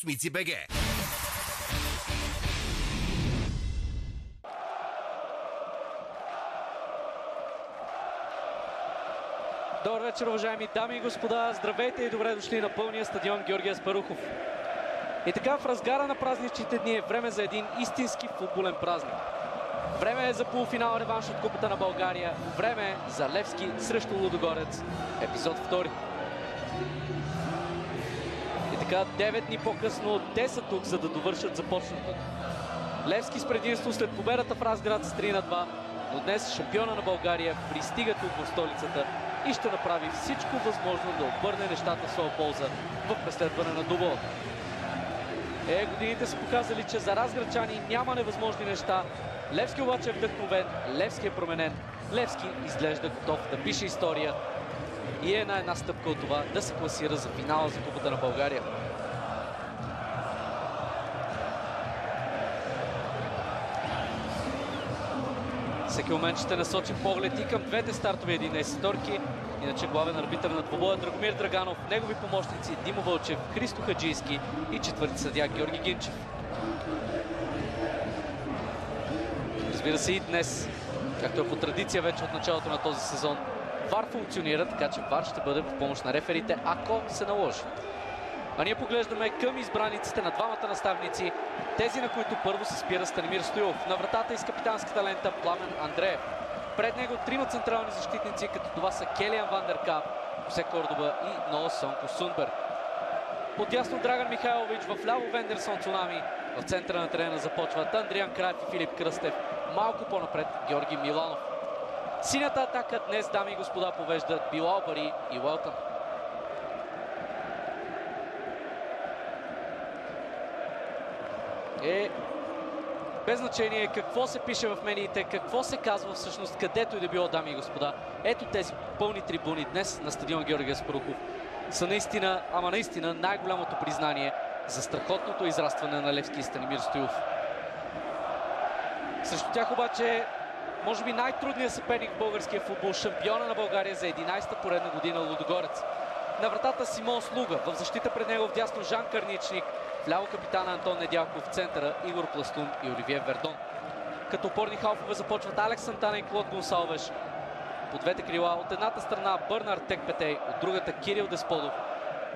Смици БГ. Добър вечер, уважаеми дами и господа. Здравейте и добре дошли на пълния стадион Георгия Спарухов. И така в разгара на празничните дни е време за един истински футболен празник. Време е за полуфинал реванш от Купата на България. Време е за Левски срещу Лудогорец. Епизод 2. Така 9 дни по-късно те са тук, за да довършат започнатото. Левски с предимство след победата в Разград с 3 на 2, но днес шампиона на България пристига тук в столицата и ще направи всичко възможно да обърне нещата в своя полза в преследване на дубла. Е, годините са показали, че за разграчани няма невъзможни неща. Левски обаче е вдъхновен, Левски е променен. Левски изглежда готов да пише история и е на една стъпка от това да се класира за финала за Купата на България. Всеки момент ще насочим поглед и към двете стартови 11 торки. Иначе главен арбитър на двобоя Драгомир Драганов, негови помощници Димо Вълчев, Христо Хаджийски и четвърти съдя Георги Гинчев. Разбира се и днес, както е по традиция вече от началото на този сезон, ВАР функционира, така че ВАР ще бъде в помощ на реферите, ако се наложи. А ние поглеждаме към избраниците на двамата наставници, тези на които първо се спира Станимир Стоилов. На вратата из капитанската лента Пламен Андреев. Пред него трима централни защитници, като това са Келиан Вандеркап, Хосе Кордоба и Ноа Сонко Сунберг. Подясно Драган Михайлович, в ляво Вендерсон Цунами. В центъра на терена започват Андриан Краев и Филип Кръстев. Малко по-напред Георги Миланов. Синята атака днес, дами и господа, повеждат Билал Бари и Уелтън. Е, без значение какво се пише в медиите, какво се казва всъщност, където и да било, дами и господа. Ето тези пълни трибуни днес на стадион Георгия Спарухов са наистина, ама наистина най-голямото признание за страхотното израстване на Левски и Станимир Стоилов. Срещу тях обаче може би най-трудният съперник в българския футбол, шампиона на България за 11-та поредна година Лудогорец. На вратата Симон Слуга, в защита пред него в дясно Жан Карничник, вляво капитана Антон Недялков, в центъра Игор Пластун и Оливие Вердон. Като опорни халфове започват Алекс Сантана и Клод Гонсалвеш. По двете крила от едната страна Бърнар Текпетей, от другата Кирил Десподов.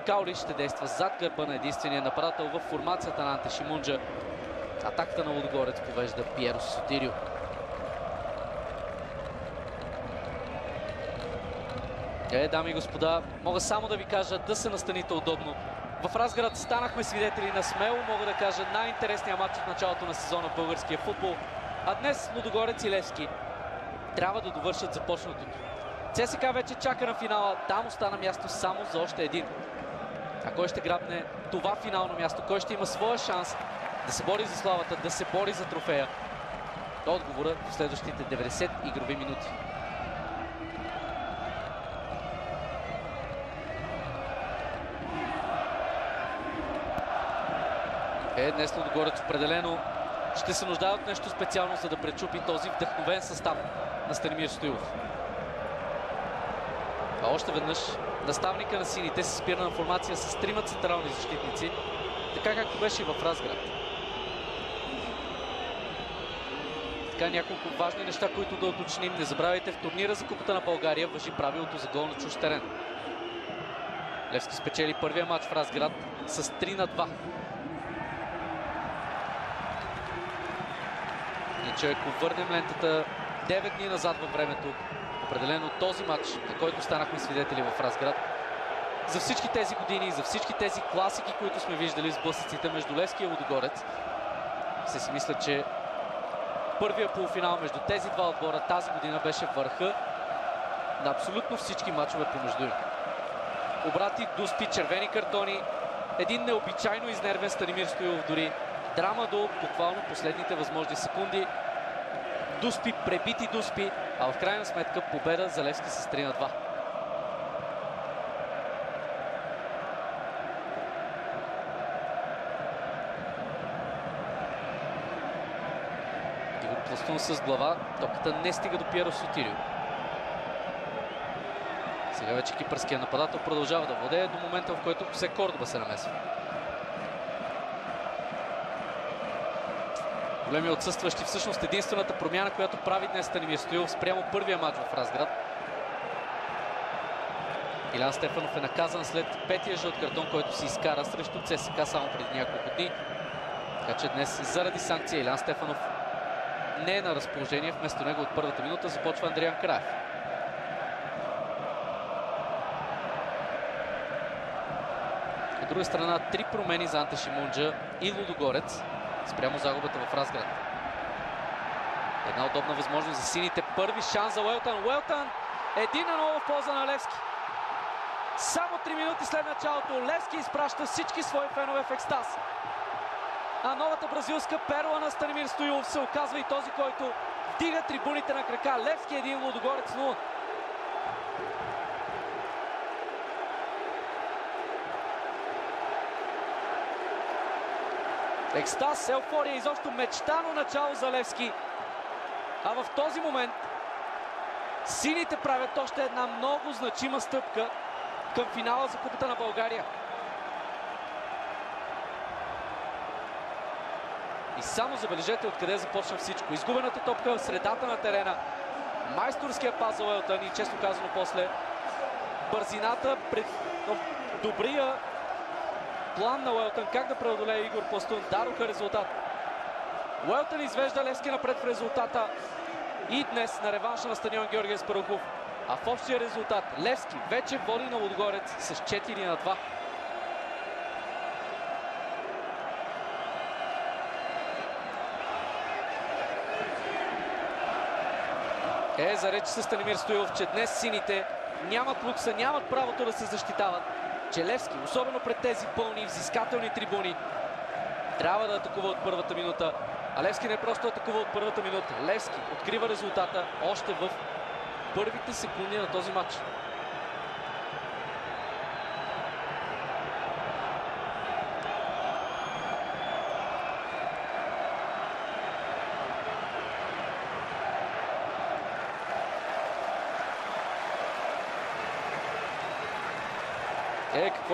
Каули ще действа зад гърба на единствения нападател в формацията на Анте Шимунджа. Атаката на Лудогорец повежда Пиеро Сотирио. Е, дами и господа, мога само да ви кажа да се настаните удобно. В Разград станахме свидетели на смело, мога да кажа, най-интересния матч от началото на сезона в българския футбол. А днес Лудогорец и Левски трябва да довършат започнатото. ЦСКА вече чака на финала, там остана място само за още един. А кой ще грабне това финално място? Кой ще има своя шанс да се бори за славата, да се бори за трофея? Отговора в следващите 90 игрови минути. Е, днес Лудогорец определено ще се нуждае от нещо специално, за да пречупи този вдъхновен състав на Станимир Стоилов. А още веднъж наставника на сините се спира на формация с трима централни защитници, така както беше и в Разград. Така няколко важни неща, които да уточним. Не забравяйте, в турнира за Купата на България въжи правилото за гол на чуж терен. Левски спечели първия матч в Разград с 3 на 2. Иначе ако върнем лентата 9 дни назад във времето, определено този матч, на който станахме свидетели в Разград, за всички тези години, за всички тези класики, които сме виждали в сблъсъците между Левски и Лудогорец, се си мисля, че първия полуфинал между тези два отбора тази година беше върха на абсолютно всички матчове помежду им. Обрати, дуспи, червени картони, един необичайно изнервен Станимир Стоилов дори, драма до буквално последните възможни секунди. Дуспи, пребити дуспи, а в крайна сметка победа за Левски с 3 на 2. Игор Пластун с глава. Топката не стига до Пиеро Сотирио. Сега вече кипърския нападател продължава да владее до момента, в който все Кордоба се намесва. Големи отсъстващи. Всъщност единствената промяна, която прави днес Станимир Стоилов спрямо първия матч в Разград. Илян Стефанов е наказан след петия жълт картон, който си изкара срещу ЦСКА само преди няколко дни. Така че днес заради санкция Илян Стефанов не е на разположение. Вместо него от първата минута започва Андриан Краев. От друга страна, три промени за Анте Шимунджа и Лудогорец спрямо загубата в Разград. Една удобна възможност за сините. Първи шанс за Уелтън. Уелтън един на ново в полза на Левски. Само 3 минути след началото Левски изпраща всички свои фенове в екстаз. А новата бразилска перла на Станимир Стоилов се оказва и този, който вдига трибуните на крака. Левски един, Лудогорец 0. Екстаз, еуфория, изобщо мечтано начало за Левски. А в този момент сините правят още една много значима стъпка към финала за Купата на България. И само забележете откъде започна всичко. Изгубената топка в средата на терена. Майсторския пас за Уелтън и често казано после бързината пред добрия план на Уелтън как да преодолее Игор Пластун дадоха резултат. Уелтън извежда Левски напред в резултата и днес на реванша на стадион Георгия Спарухов. А в общия резултат Левски вече води на Лудогорец с 4 на 2. Е, за реч с Станимир Стоилов, че днес сините нямат лукса, нямат правото да се защитават. Че Левски, особено пред тези пълни взискателни трибуни, трябва да атакува от първата минута. А Левски не просто атакува от първата минута. Левски открива резултата още в първите секунди на този матч.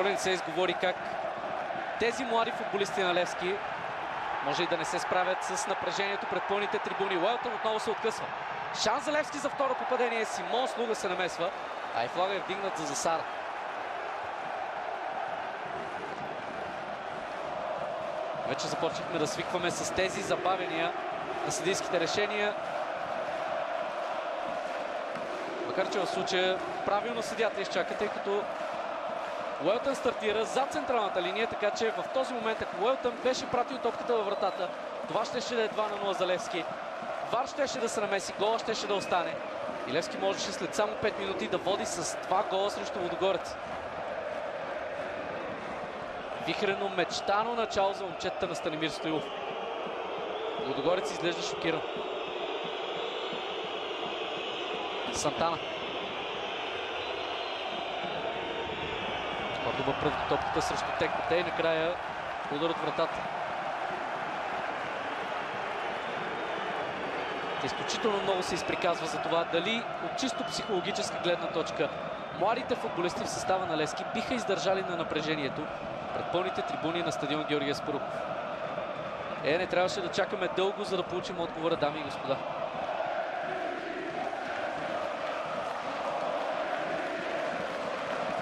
Не се изговори как тези млади футболисти на Левски може и да не се справят с напрежението пред пълните трибуни. Уелтън отново се откъсва. Шанс за Левски за второ попадение. Симон Слуга се намесва, а и флага е вдигнат за Засара. Вече започнахме да свикваме с тези забавения на съдийските решения. Макар, че в случая правилно съдята изчака, тъй като Уелтън стартира за централната линия, така че в този момент, ако Уелтън беше пратил топката във вратата, това ще ще да е 2 на 0 за Левски. Вар щеше да се намеси, гола щеше да остане. И Левски можеше след само 5 минути да води с 2 гола срещу Водогорец. Вихрено, мечтано начало за момчетата на Станимир Стоилов. Водогорец изглежда шокиран. Сантана. Кордоба пръв топката срещу теката и накрая удар от вратата. Изключително много се изприказва за това дали от чисто психологическа гледна точка младите футболисти в състава на Лески биха издържали на напрежението пред пълните трибуни на стадион Георгия Спаруков. Е, не трябваше да чакаме дълго, за да получим отговора, дами и господа.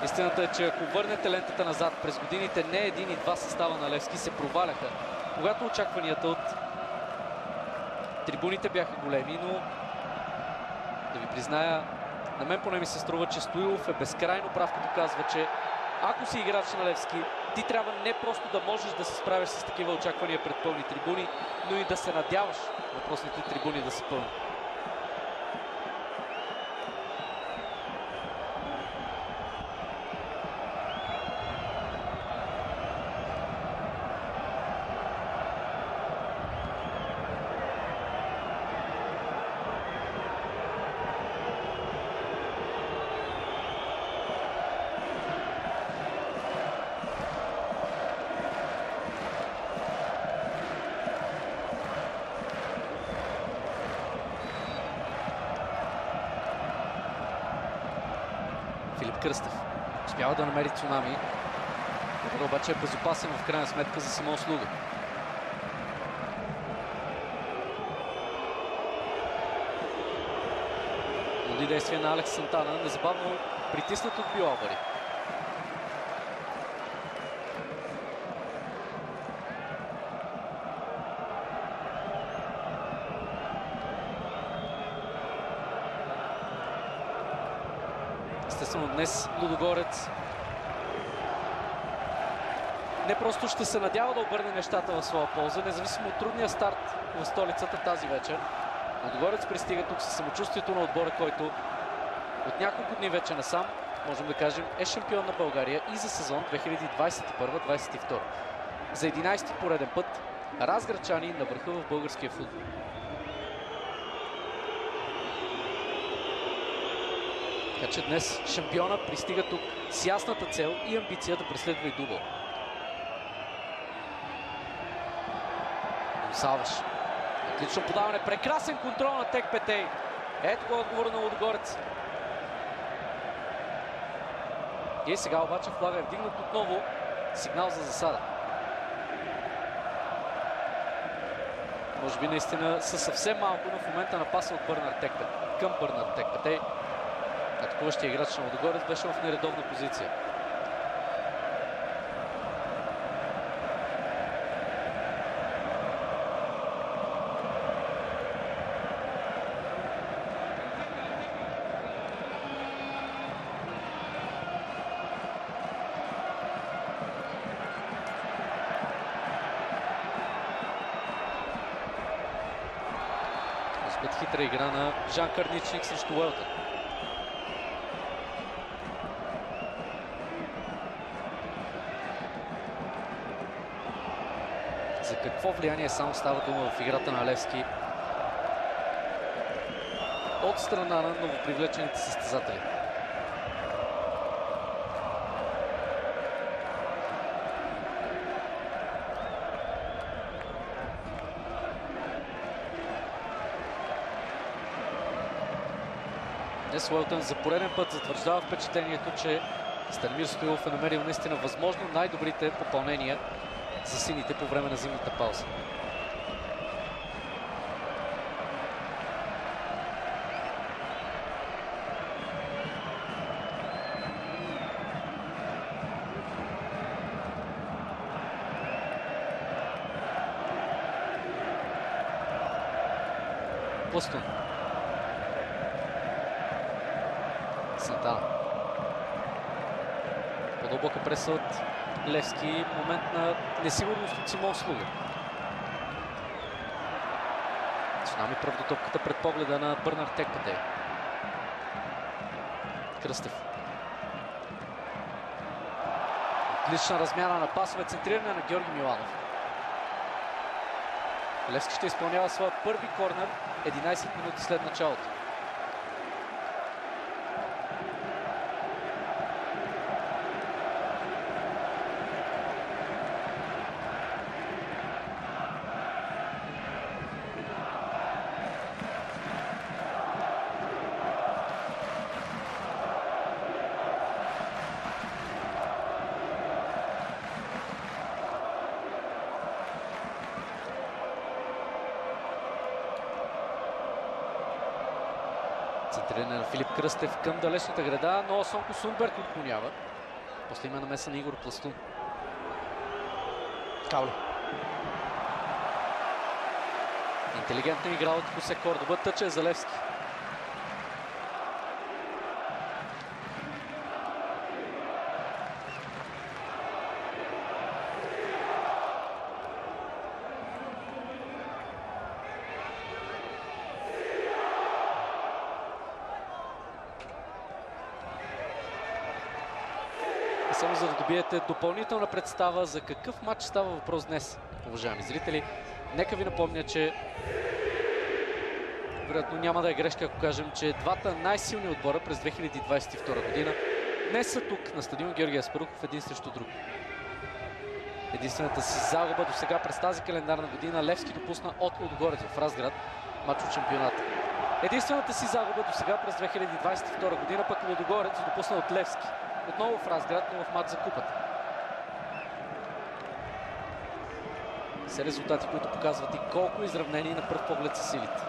Истината е, че ако върнете лентата назад през годините, не един и два състава на Левски се проваляха. Когато очакванията от трибуните бяха големи, но да ви призная, на мен поне ми се струва, че Стоилов е безкрайно прав, като казва, че ако си играч на Левски, ти трябва не просто да можеш да се справиш с такива очаквания пред пълни трибуни, но и да се надяваш въпросните трибуни да са пълни. че е безопасен в крайна сметка за самоослуга. Луди действие на Алекс Сантана, незабавно притиснат от Биоабари. Естествено, днес Лудогорец не просто ще се надява да обърне нещата в своя полза, независимо от трудния старт в столицата тази вечер. Лудогорец пристига тук със самочувствието на отбора, който от няколко дни вече насам, можем да кажем, е шампион на България и за сезон 2021-2022. За 11-ти пореден път разграчани на върха в българския футбол. Така че днес шампиона пристига тук с ясната цел и амбиция да преследва и дубъл. Саваш. Отлично подаване. Прекрасен контрол на Тек Петей. Ето го отговор на Лудогорец. И сега обаче флага е вдигнат отново сигнал за засада. Може би наистина са съвсем малко, но в момента на паса от Бърнар Текпет към Бърнар Текпетей. Атакуващия играч на Лудогорец беше в нередовна позиция. След хитра игра на Жан Карничник срещу Уелтън. За какво влияние само става дума в играта на Левски от страна на новопривлечените състезатели? Уелтън за пореден път затвърждава впечатлението, че Станимир Стоилов е намерил наистина възможно най-добрите попълнения за сините по време на зимната пауза. Пластун. Сантана. По-дълбока преса от Левски. Момент на несигурност от Симон Слуга. До топката пред погледа на Бърнар Текпете. Кръстев. Отлична размяна на пасове, центриране на Георги Миланов. Левски ще изпълнява своя първи корнер 11 минути след началото. Кръстев към далечната града, но Сонко Сунберг отклонява. После има намеса на Игор Пластун. Каули. Интелигентна игра от Хосе Кордоба. Тъча е за Левски. Добиете допълнителна представа за какъв матч става въпрос днес, уважаеми зрители. Нека ви напомня, че вероятно няма да е грешка, ако кажем, че двата най-силни отбора през 2022 година днес са тук на стадион Георгия Спарухов един срещу друг. Единствената си загуба до сега през тази календарна година Левски допусна от Лудогорец в Разград матч от чемпионата. Единствената си загуба до сега през 2022 година пък Лудогорец допусна от Левски. Отново в разград, но в мат за купата. Все резултати, които показват и колко изравнени на пръв поглед са силите.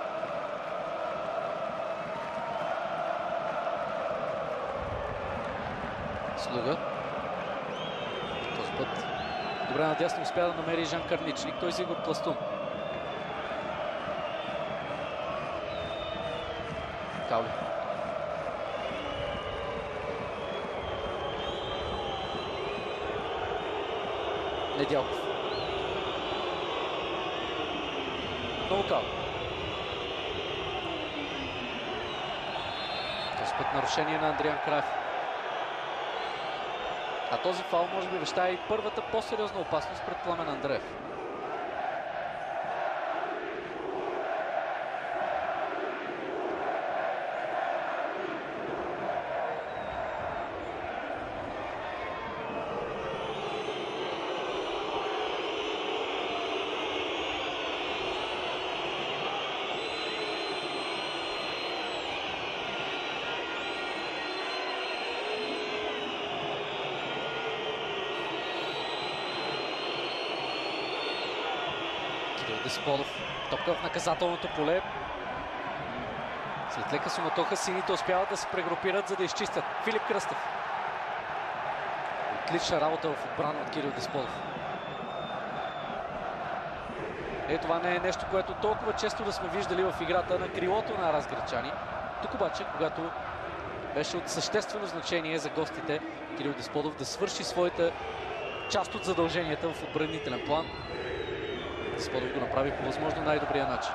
Слуга. Този път добре надясно успя да намери Жан Карничник. Той си го пластун. Каули. Недялков. Кал. Този път нарушение на Андриан Краев. А този фал може би веща и първата по-сериозна опасност пред Пламен Андреев. Кирил Десполов. Топка в наказателното поле. След лека суматоха сините успяват да се прегрупират, за да изчистят. Филип Кръстев. Отлична работа в отбрана от Кирил Десполов. Е, това не е нещо, което толкова често да сме виждали в играта на крилото на разграчани. Тук обаче, когато беше от съществено значение за гостите Кирил Десподов да свърши своята част от задълженията в отбранителен план. Десподов го направи по възможно най-добрия начин.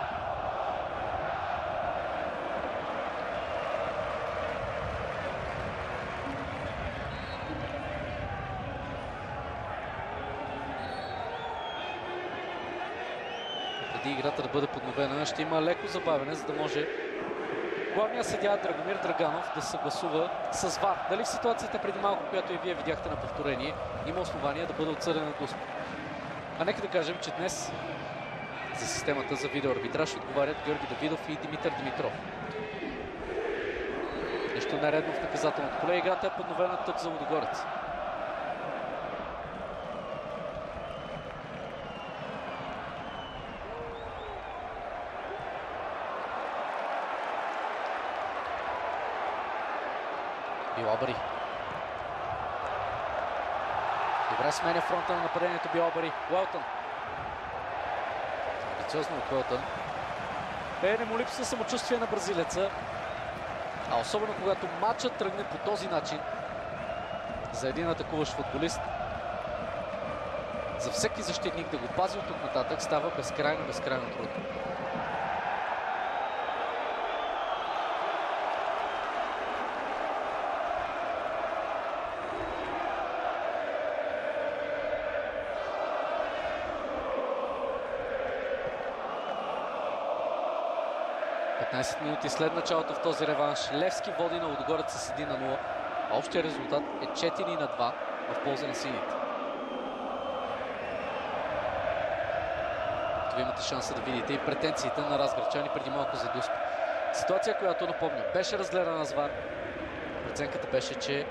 Преди играта да бъде подновена, ще има леко забавене, за да може главният съдия Драгомир Драганов да съгласува с ВАР. Дали в ситуацията преди малко, която и вие видяхте на повторение, има основания да бъде отсъден на Дуспа. А нека да кажем, че днес за системата за видеоарбитраж отговарят Георги Давидов и Димитър Димитров. Нещо наредно в наказателното поле. Играта е подновена тук за Лудогорец. Билобари. Добре сменя фронта на нападението Билобари. Уелтън. Амбициозно от Уелтън. Е, не му липсва самочувствие на бразилеца. А особено когато матчът тръгне по този начин за един атакуващ футболист, за всеки защитник да го пази от тук нататък става безкрайно, безкрайно трудно. Минути след началото в този реванш. Левски води на Лудогорец с 1 на 0. А общия резултат е 4 на 2 в полза на сините. Вие имате шанса да видите и претенциите на разграчани преди малко за Дусп. Ситуация, която напомня, беше разгледана с ВАР. Преценката беше, че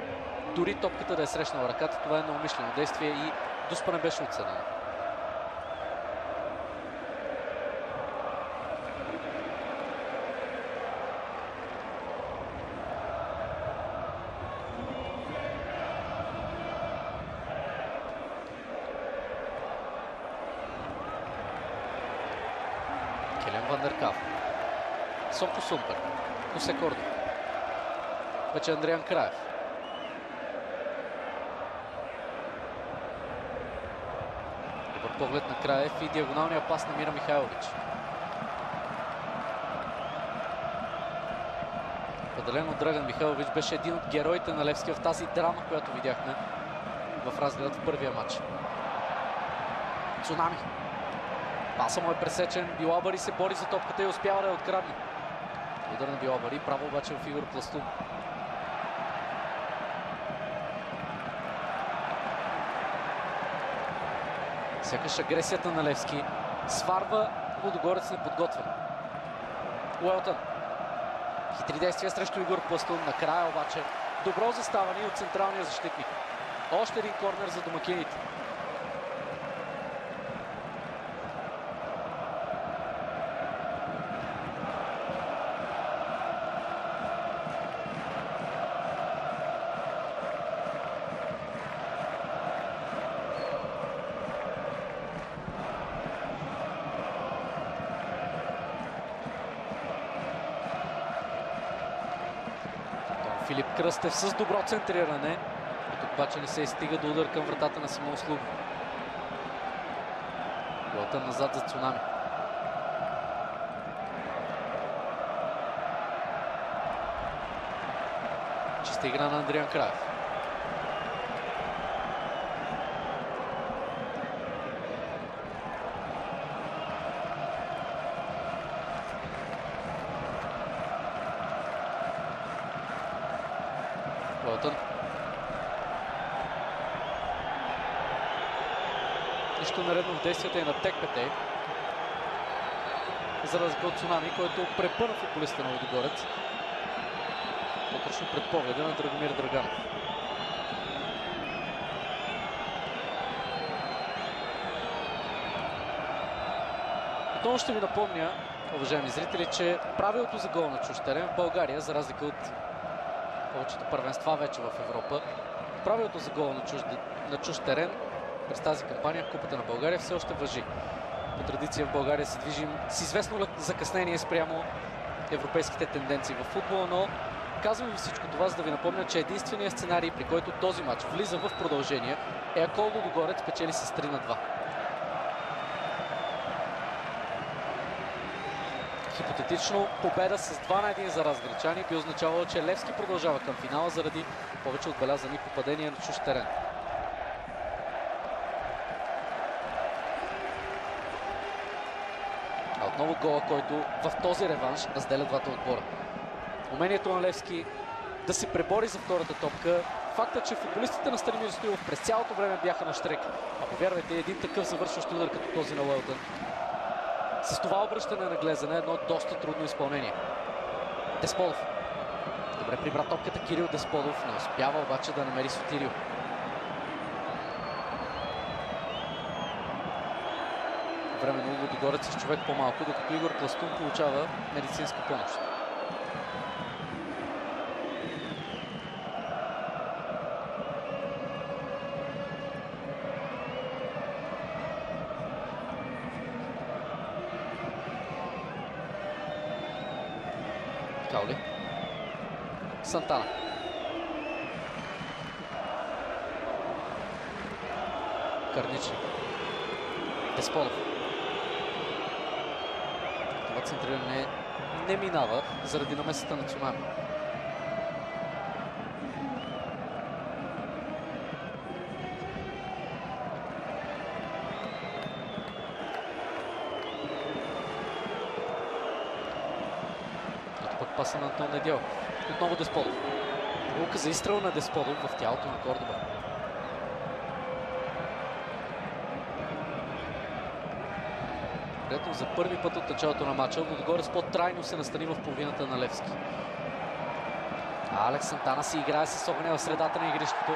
дори топката да е срещнала ръката, това е неумишлено действие и Дуспа не беше отсъдена. Келен Вандеркав. Сонко Сумпер. Косе Кордо. Вече Андриан Краев. Добър поглед на Краев и диагоналния пас на Мира Михайлович. Определено Драган Михайлович беше един от героите на Левския в тази драма, която видяхме в разгледът в първия матч. Цунами. Паса му е пресечен. Билабари се бори за топката и успява да я открадне. Удар на Билабари. Право обаче в Игор Пластун. Сякаш агресията на Левски сварва Лудогорец неподготвен. Уелтън. Хитри действия срещу Игор Пластун. Накрая обаче добро заставане от централния защитник. Още един корнер за домакините. Кръстев с добро центриране. Тук обаче не се стига до удар към вратата на Симон Слуга. Лотън назад за Цунами. Чиста игра на Андриан Краев. Лотън. Нищо действията и на Текпете. За разлика от Цунами, който препъна футболиста на Лудогорец. По-точно пред погледа на Драгомир Драганов. Отново ще ви напомня, уважаеми зрители, че правилото за гол на терен в България, за разлика от повечето първенства вече в Европа, правилото за гол на чужд, на терен през тази кампания Купата на България все още въжи. По традиция в България се движим с известно закъснение спрямо европейските тенденции в футбола, но казвам ви всичко това, за да ви напомня, че единственият сценарий, при който този матч влиза в продължение, е ако Лудогорец печели с 3 на 2. Хипотетично победа с 2 на 1 за разграчани би означавало, че Левски продължава към финала заради повече отбелязани попадения на чуж терен. Отново гола, който в този реванш разделя двата отбора. Умението на Левски да се пребори за втората топка. Факта, че футболистите на Станимир Стоилов през цялото време бяха на штрек. А повярвайте, един такъв завършващ удар като този на Уелтън с това обръщане на глезане едно доста трудно изпълнение. Десполов. Добре прибра топката Кирил Десполов. Не успява обаче да намери Сотирио. Временно Лудогорец с човек по-малко, докато Игор Пластун получава медицинска помощ. Каули. Сантана. Карнични. Десполов. Това центриране не минава заради намесата на Цунами. паса на Антон Недел. Отново Десподов. Лука за изстрел на Десподов в тялото на Кордоба. За първи път от началото на матча. Лудогорец по-трайно се настани в половината на Левски. Алекс Сантана си играе с огъня в средата на игрището.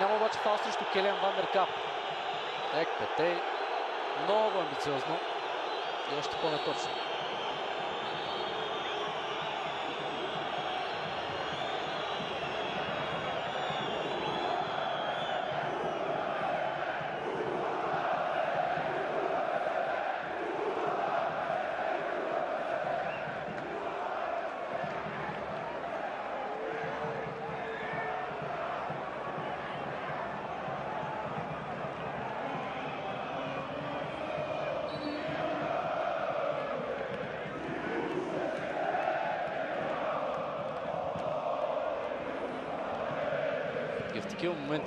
Няма обаче фал срещу Келиан Вандеркап. Ек, Петей. Много амбициозно и още по-наточно.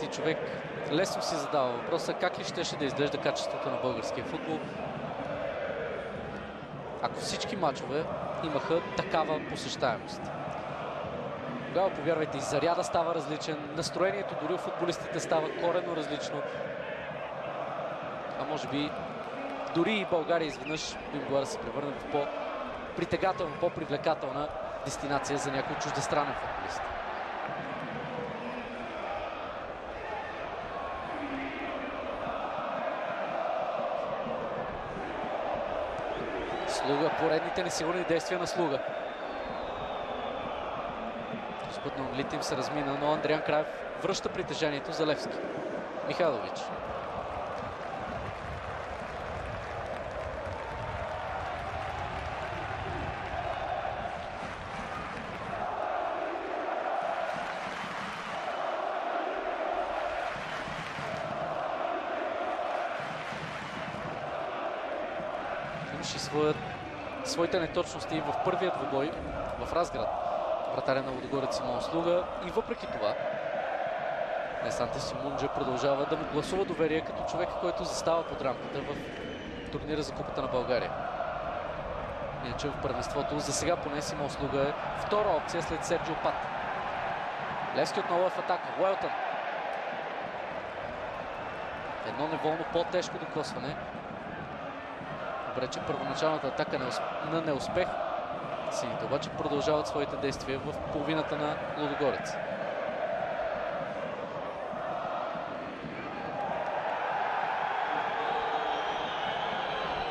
Моменти човек лесно си задава въпроса как ли щеше да изглежда качеството на българския футбол, ако всички матчове имаха такава посещаемост. Тогава, повярвайте, и заряда става различен, настроението дори у футболистите става корено различно. А може би дори и България изведнъж би могла да се превърне в по-притегателна, по-привлекателна дестинация за някой чуждестранен футболист. Слуга, поредните несигурни действия на Слуга. На англите им се размина, но Андриан Краев връща притежанието за Левски. Михайлович. Своите неточности в първия двубой в Разград. Вратаря на Лудогорец Симон Слуга и въпреки това Несанте Симунджа продължава да му гласува доверие като човек, който застава под рамката в турнира за Купата на България. Иначе в първенството за сега поне Симон Слуга е втора опция след Серджио Пат. Левски отново е в атака. Уелтън. Едно неволно по-тежко докосване. Че първоначалната атака на неуспех сините обаче продължават своите действия в половината на Лудогорец.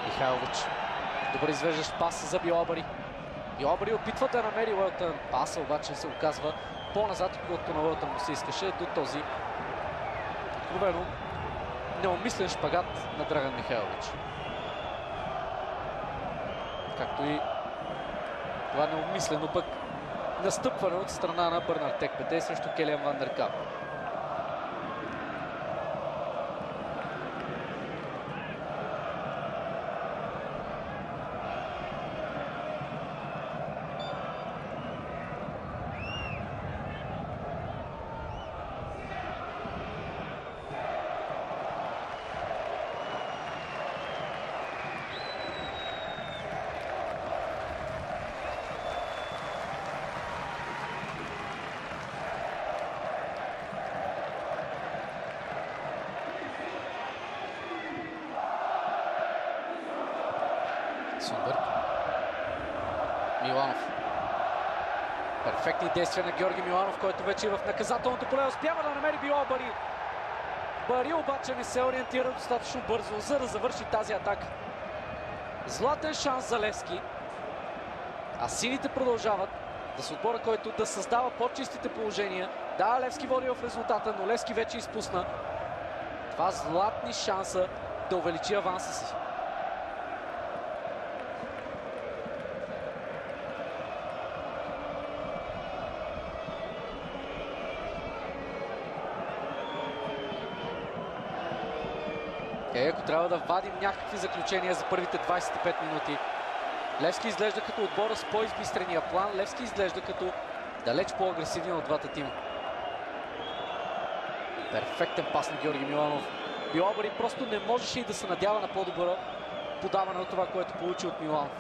Михайлович. Добре извеждащ пас за Билабари. Билабари опитва да намери Уелтън. Паса обаче се оказва по-назад, отколкото на Уелтън му се искаше до този откровено неумислен шпагат на Драган Михайлович. Както и това неумислено пък настъпване от страна на Бърнар Текпете срещу Келиан Вандеркап. Сумбърг. Миланов. Действия на Георги Миланов, който вече е в наказателното поле успява да намери било Бари. Бари обаче не се ориентира достатъчно бързо, за да завърши тази атака. Златен шанс за Левски. А сините продължават да са отбора, който да създава по-чистите положения. Да, Левски води в резултата, но Левски вече изпусна. Това златни шанса да увеличи аванса си. Трябва да вадим някакви заключения за първите 25 минути, Левски изглежда като отбора с по-избистрения план. Левски изглежда като далеч по-агресивен от двата тима. Перфектен пас на Георги Миланов. Билобари просто не можеше и да се надява на по-добро подаване от това, което получи от Миланов.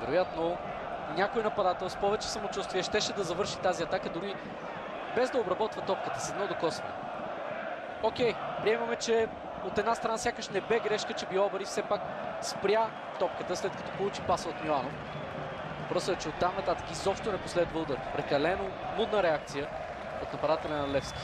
Вероятно, някой нападател с повече самочувствие щеше да завърши тази атака, дори без да обработва топката с едно докосване. Окей, приемаме, че от една страна сякаш не бе грешка, че Биобари все пак спря топката след като получи паса от Миланов. Просто е, че оттам нататък изобщо не последва удар. Прекалено мудна реакция от нападателя на Левски.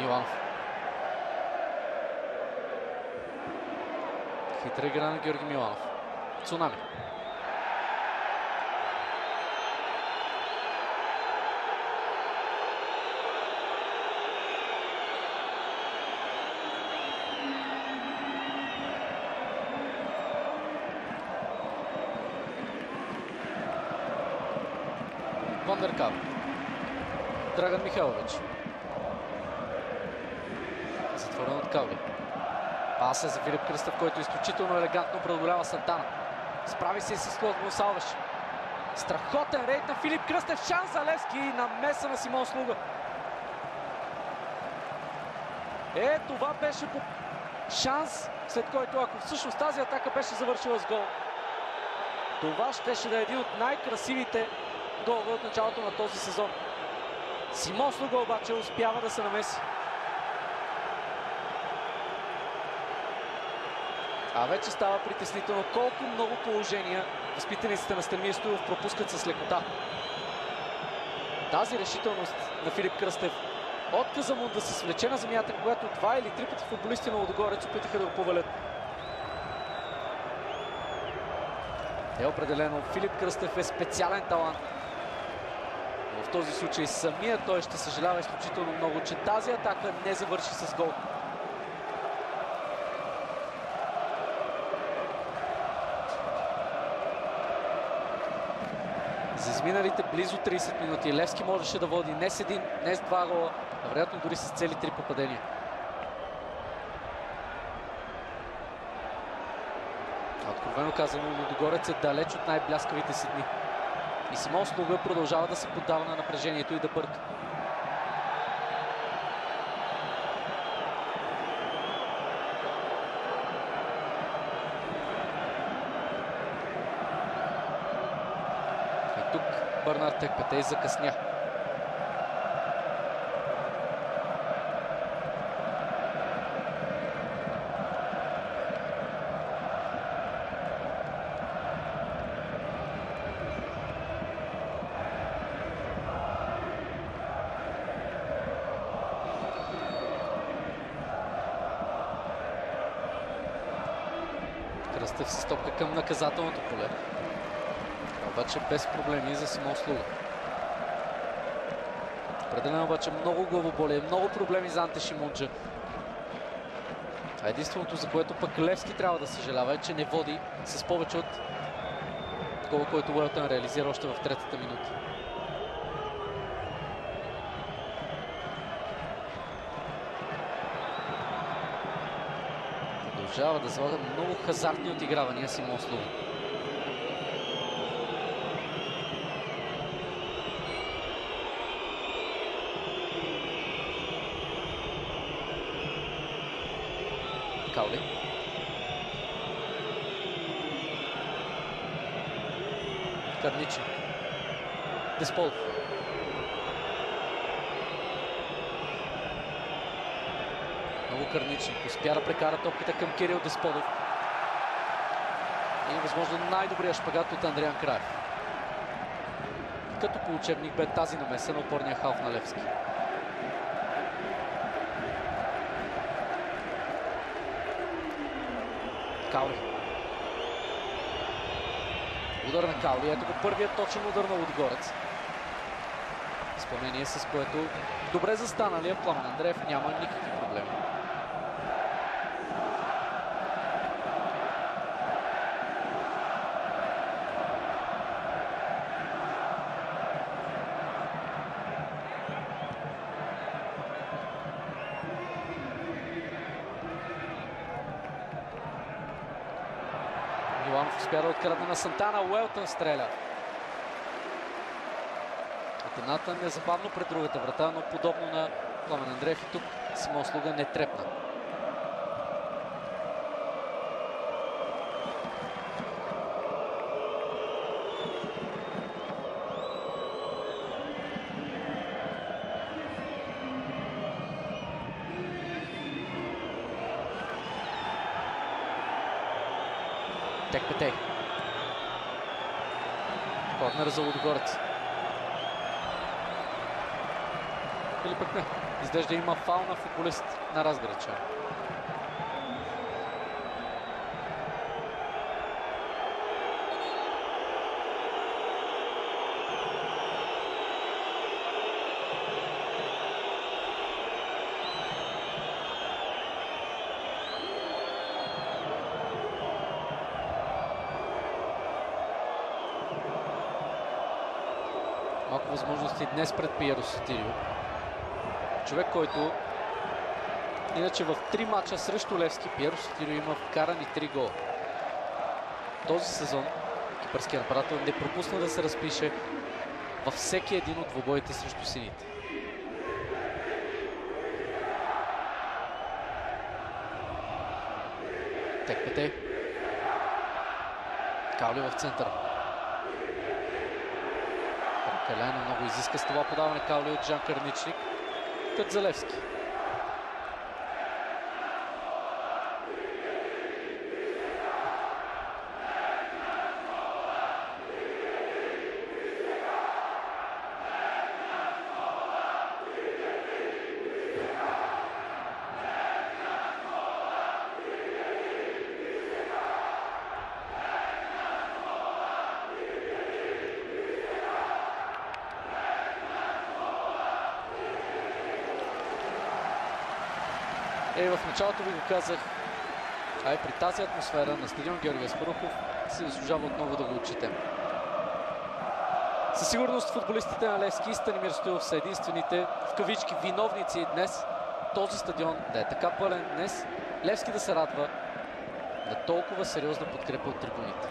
Миланов. Хитра игра на Георги Миланов. Цунами. Вандеркап. Драган Михайлович. Затворен от Кавли. Паса за Филип Кръстъв, който изключително елегантно преодолява Сантана. Справи се и с Клод Салваш. Страхотен рейд на Филип Кръстев. Шанс за Левски и намеса на Симон Слуга. Е, това беше по шанс, след който ако всъщност тази атака беше завършила с гол. Това щеше да е един от най-красивите голове от началото на този сезон. Симон Слуга обаче успява да се намеси. А вече става притеснително колко много положения възпитаниците на Станимир Стоилов пропускат с лекота. Тази решителност на Филип Кръстев, отказа му да се свлече на земята, когато два или три пъти футболисти на Лодогорец опитаха да го повалят. Е определено, Филип Кръстев е специален талант. В този случай самия той ще съжалява изключително много, че тази атака не завърши с гол. Изминалите близо 30 минути Левски можеше да води не с един, не с два гола, а вероятно дори с цели три попадения. Откровено казано, Лудогорец е далеч от най-бляскавите си дни. И Симон Слуга продължава да се поддава на напрежението и да бърка. Бърнар Текпетей закъсня. Кръстев се стопка към наказателното поле. Обаче без проблеми за Симон Слуга. Определено обаче много главоболие, много проблеми за Анте Шимунджа. А единственото, за което пък Левски трябва да съжалява е, че не води с повече от гол, който Уелтън реализира още в третата минута. Продължава да залага много хазартни отигравания Симон Слуга. Каули. Карничи. Десполов. Карничник. Успя да прекара топката към Кирил Десподов. И възможно най-добрият шпагат от Андриан Краев. Като по учебник бе тази намеса на опорния халф на Левски. Каули. Удар на Каули. Ето го първият точен удар на Лудогорец. Изпълнение с което добре застаналия Пламен Андреев няма никакви проблеми. Сантана. Уелтън стреля. От едната незабавно пред другата врата, но подобно на Пламен Андреев и тук Симон Слуга не трепна. Тек Петей. Корнер за Лудогорец. Или пък не. Изглежда има фал на футболист на Разграча. Малко възможности днес пред Пиеро Сотирио. Човек, който иначе в три мача срещу Левски Пиеро Сотирио има вкарани три гола. Този сезон кипърският нападател не пропусна да се разпише във всеки един от двобоите срещу сините. Текпете. Каули в центъра. Прекалено много изиска с това подаване Каули от Жан Карничник. Kozelewski. Началото ви го казах, а и при тази атмосфера на стадион Георгия Спарухов се заслужава отново да го отчетем. Със сигурност футболистите на Левски и Станимир Стоилов са единствените в кавички виновници днес този стадион да е така пълен днес, Левски да се радва на толкова сериозна подкрепа от трибуните.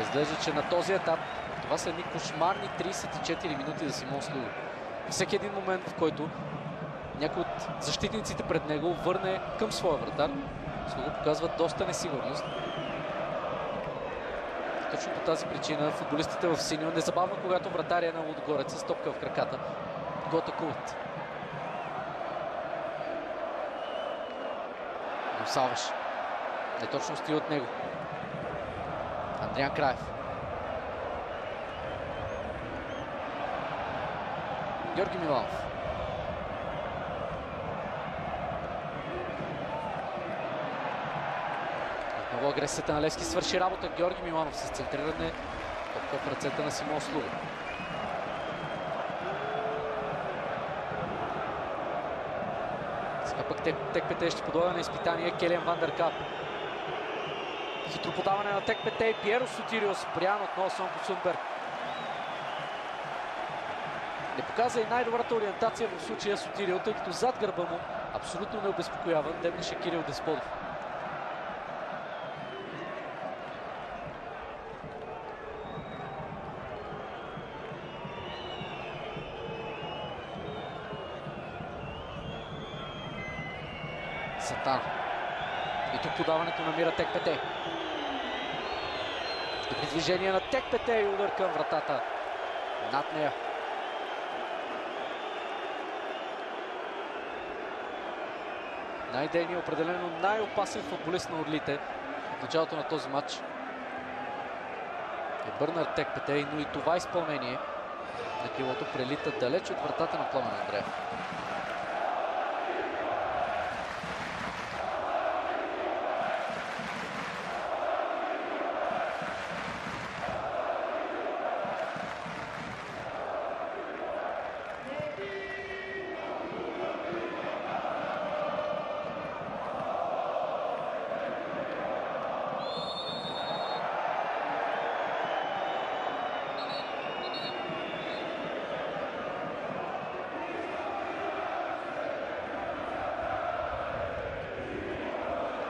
Изглежда, че на този етап това са едни кошмарни 34 минути за Симон Слуго. Всеки един момент, в който някой от защитниците пред него върне към своя вратар, Слуго показва доста несигурност. Точно по тази причина футболистите в синьо, незабавно когато вратаря е на Лудогорец с топка в краката, го атакуват. Но Саваш. Неточности от него. Андриан Краев. Георги Миланов. Отново агресията на Левски свърши работа. Георги Миланов с центриране. Топка в ръцете на Симон Слуга. Сега пък Текпете ще подлага на изпитание Келиан Вандеркап. Хитро подаване на Текпете и Пьеро Сотирио спрян отново Сонко. Показа и най-добрата ориентация в случая Сотирио, тъй като зад гърба му абсолютно не обезпокояван дебнеше Кирил Десподов. Сатан. И тук подаването намира Тек Пете. И при движение на Тек Пете и удар към вратата. Над нея. Най-дейният, определено най-опасен футболист на Орлите в началото на този матч е Бърнар Текпетей, но и това изпълнение на крилото прелита далеч от вратата на Пламен Андреев.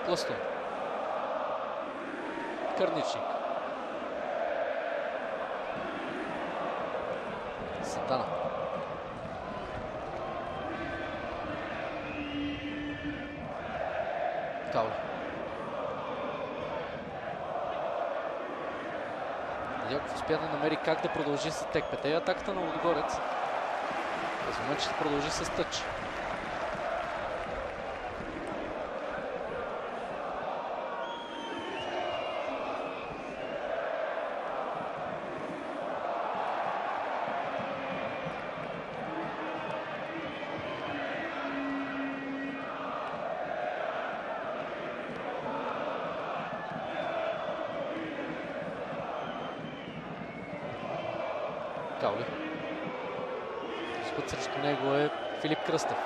Плъстон. Кърничник. Сатана. Каули. Дяков успя да намери как да продължи с текпете. И атаката на Лудогорец. Момент ще продължи с тъч. Каули. Път срещу него е Филип Кръстев.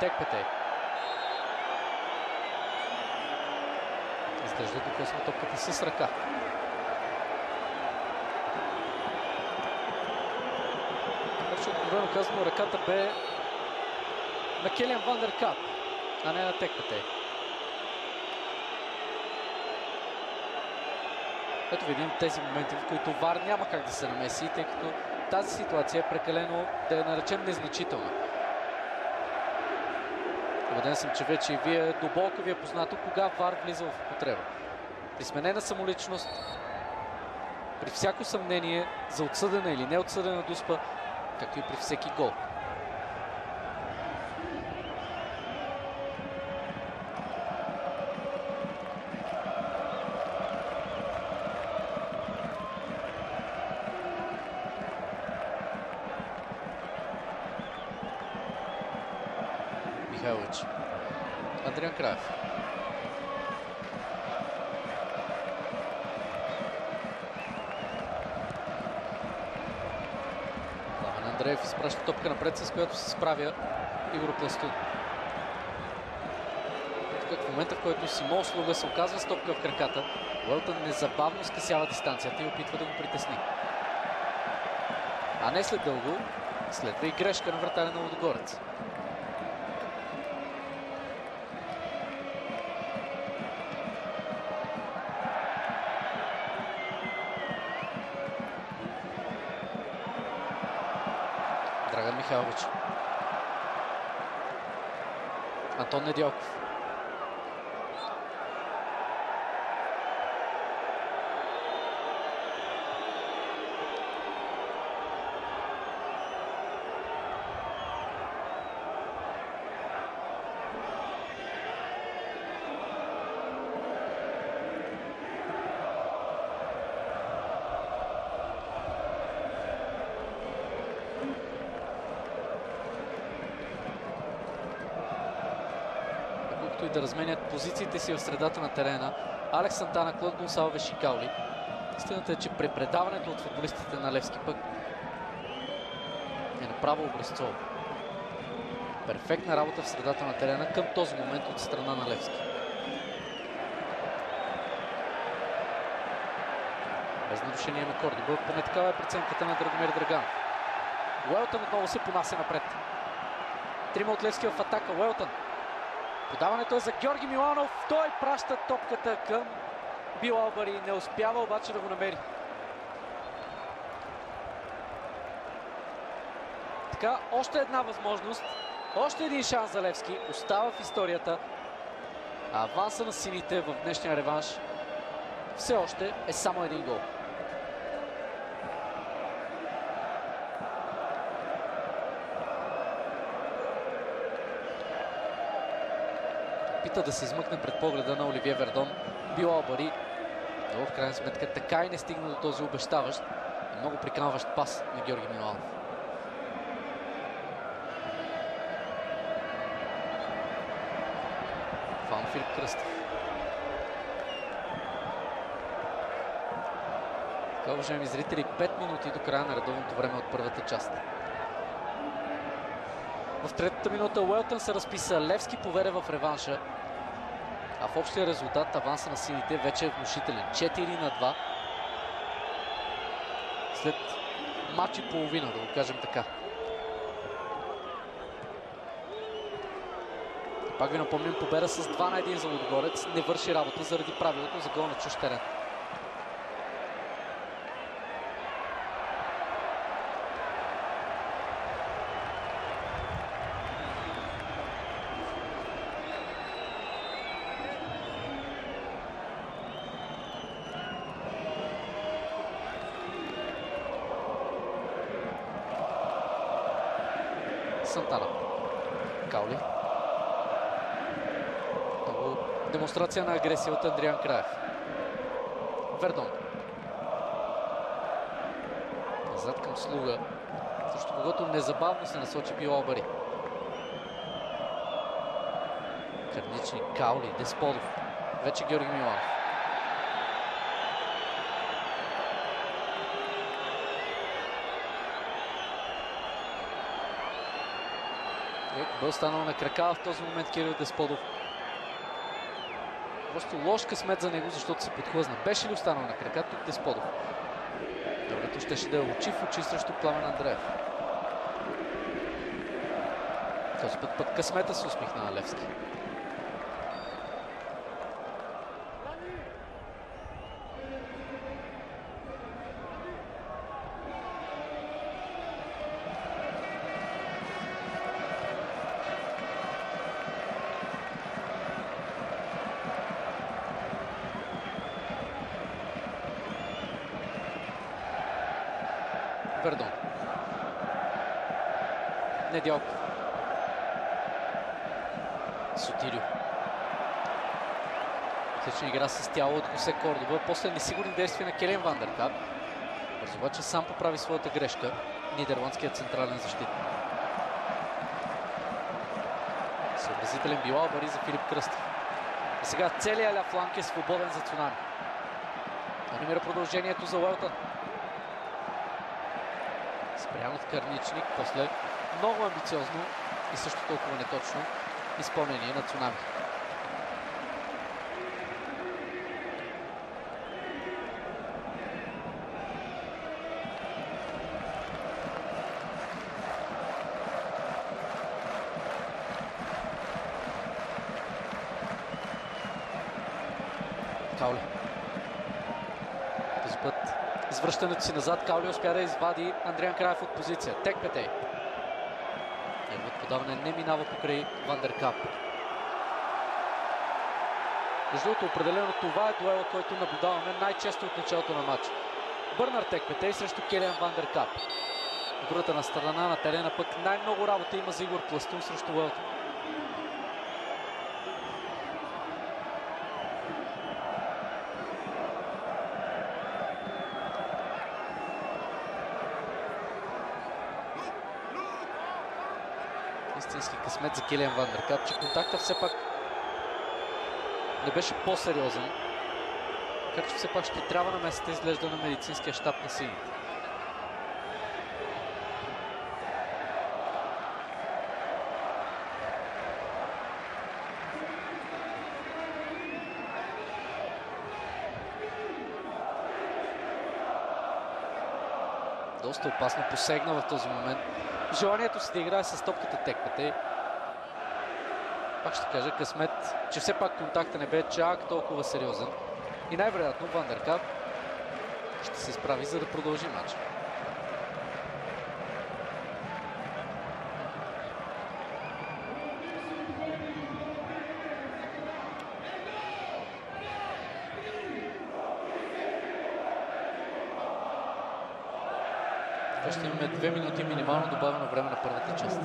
Текпете. Изглежда докосва топката с ръка. Вече откровено казано, ръката бе на Келиан Вандеркап, а не на Текпете. Ето ви един от тези моменти, в които ВАР няма как да се намеси, тъй като тази ситуация е прекалено, да я наречем, незначителна. Убеден съм, че вече и вие болка ви е познато кога ВАР влиза в употреба. При сменена самоличност, при всяко съмнение за отсъдена или неотсъдена дуспа, както и при всеки гол. Михайлович. Андриан Краев. Андреев изпраща топка напред, с която се справя Игор Пластун. Тук в момента, в който Симо Слуга се оказва с топка в краката, Уелтън незабавно скъсява дистанцията и опитва да го притесни. А не след дълго, следва и грешка на вратаря на Лудогорец. Драган Михайлович. Антон Недялков. Разменят позициите си в средата на терена. Алекс Сантана, Клод Гонсалвеш и. Истината е, че при предаването от футболистите на Левски пък е направо образцово. Перфектна работа в средата на терена към този момент от страна на Левски. Без нарушение на Корди. Бъл, поне такава е преценката на Драгомир Драган. Уелтън отново се понася напред. Трима от Левски в атака. Уелтън Подаването е за Георги Миланов. Той праща топката към Билалбари. Не успява обаче да го намери. Така, още една възможност. Още един шанс за Левски. Остава в историята. Аванса на сините в днешния реванш все още е само един гол. Опита да се измъкне пред погледа на Оливие Вердон. Бил Албари, но в крайна сметка така и не стигна до този обещаващ много приканващ пас на Георги Миланов. Фан Филип Кръстев. Така, уважаеми зрители, 5 минути до края на редовното време от първата част. В третата минута Уелтън се разписа. Левски поведе в реванша. В общия резултат аванса на сините вече е внушителен. 4 на 2. След матч и половина, да го кажем така. Пак ви напомням, победа с 2 на 1 за Лудогорец не върши работа заради правилото за гол на чущ терен. Сантана. Каули. Много демонстрация на агресия от Андриан Краев. Вердон. Назад към Слуга. Също когото незабавно се насочи бил Албари. Кърнични, Каули, Десподов. Вече Георги Миланов. Бе останал на крака в този момент Кирил Десподов. Просто лош късмет за него, защото се подхлъзна. Беше ли останал на крака тук Десподов? Другото щеше да е очи в очи срещу Пламен Андреев. Този път пък късмета се усмихна на Левски. Вердон. Недялков. Сотилио. Отлична игра с тяло от Хосе Кордова. После несигурни действия на Келен Вандеркап. Бързо обаче сам поправи своята грешка. Нидерландският централен защитник. Съобразителен бил Албари за Филип Кръстев. И сега целият ля фланг е свободен за Цунами. Намира продължението за Уелтън. Спрямо от Карничник, после много амбициозно и също толкова неточно изпълнение на Цунами. Каули. Този път извръщането си назад Каули успя да извади Андриан Краев от позиция. Тек Петей. Подаване не минава покрай Вандеркап. Другото, определено това е дуела, който наблюдаваме най-често от началото на матча. Бърнар Тек Петей срещу Келиан Вандеркап. От другата на страна на терена пък най-много работа има за Игор Пластун срещу Уелтон. истински късмет за Килиан Вандеркап, че контакта все пак не беше по-сериозен. Така че все пак ще трябва на месеца изглежда на медицинския щаб на сините. Доста опасно посегна в този момент желанието си да играе с топката текпете. Пак ще кажа късмет, че все пак контакта не бе чак толкова сериозен. И най-вероятно Вандеркап ще се справи, за да продължи матча. Ще имаме две минути минимално добавено време на първата част.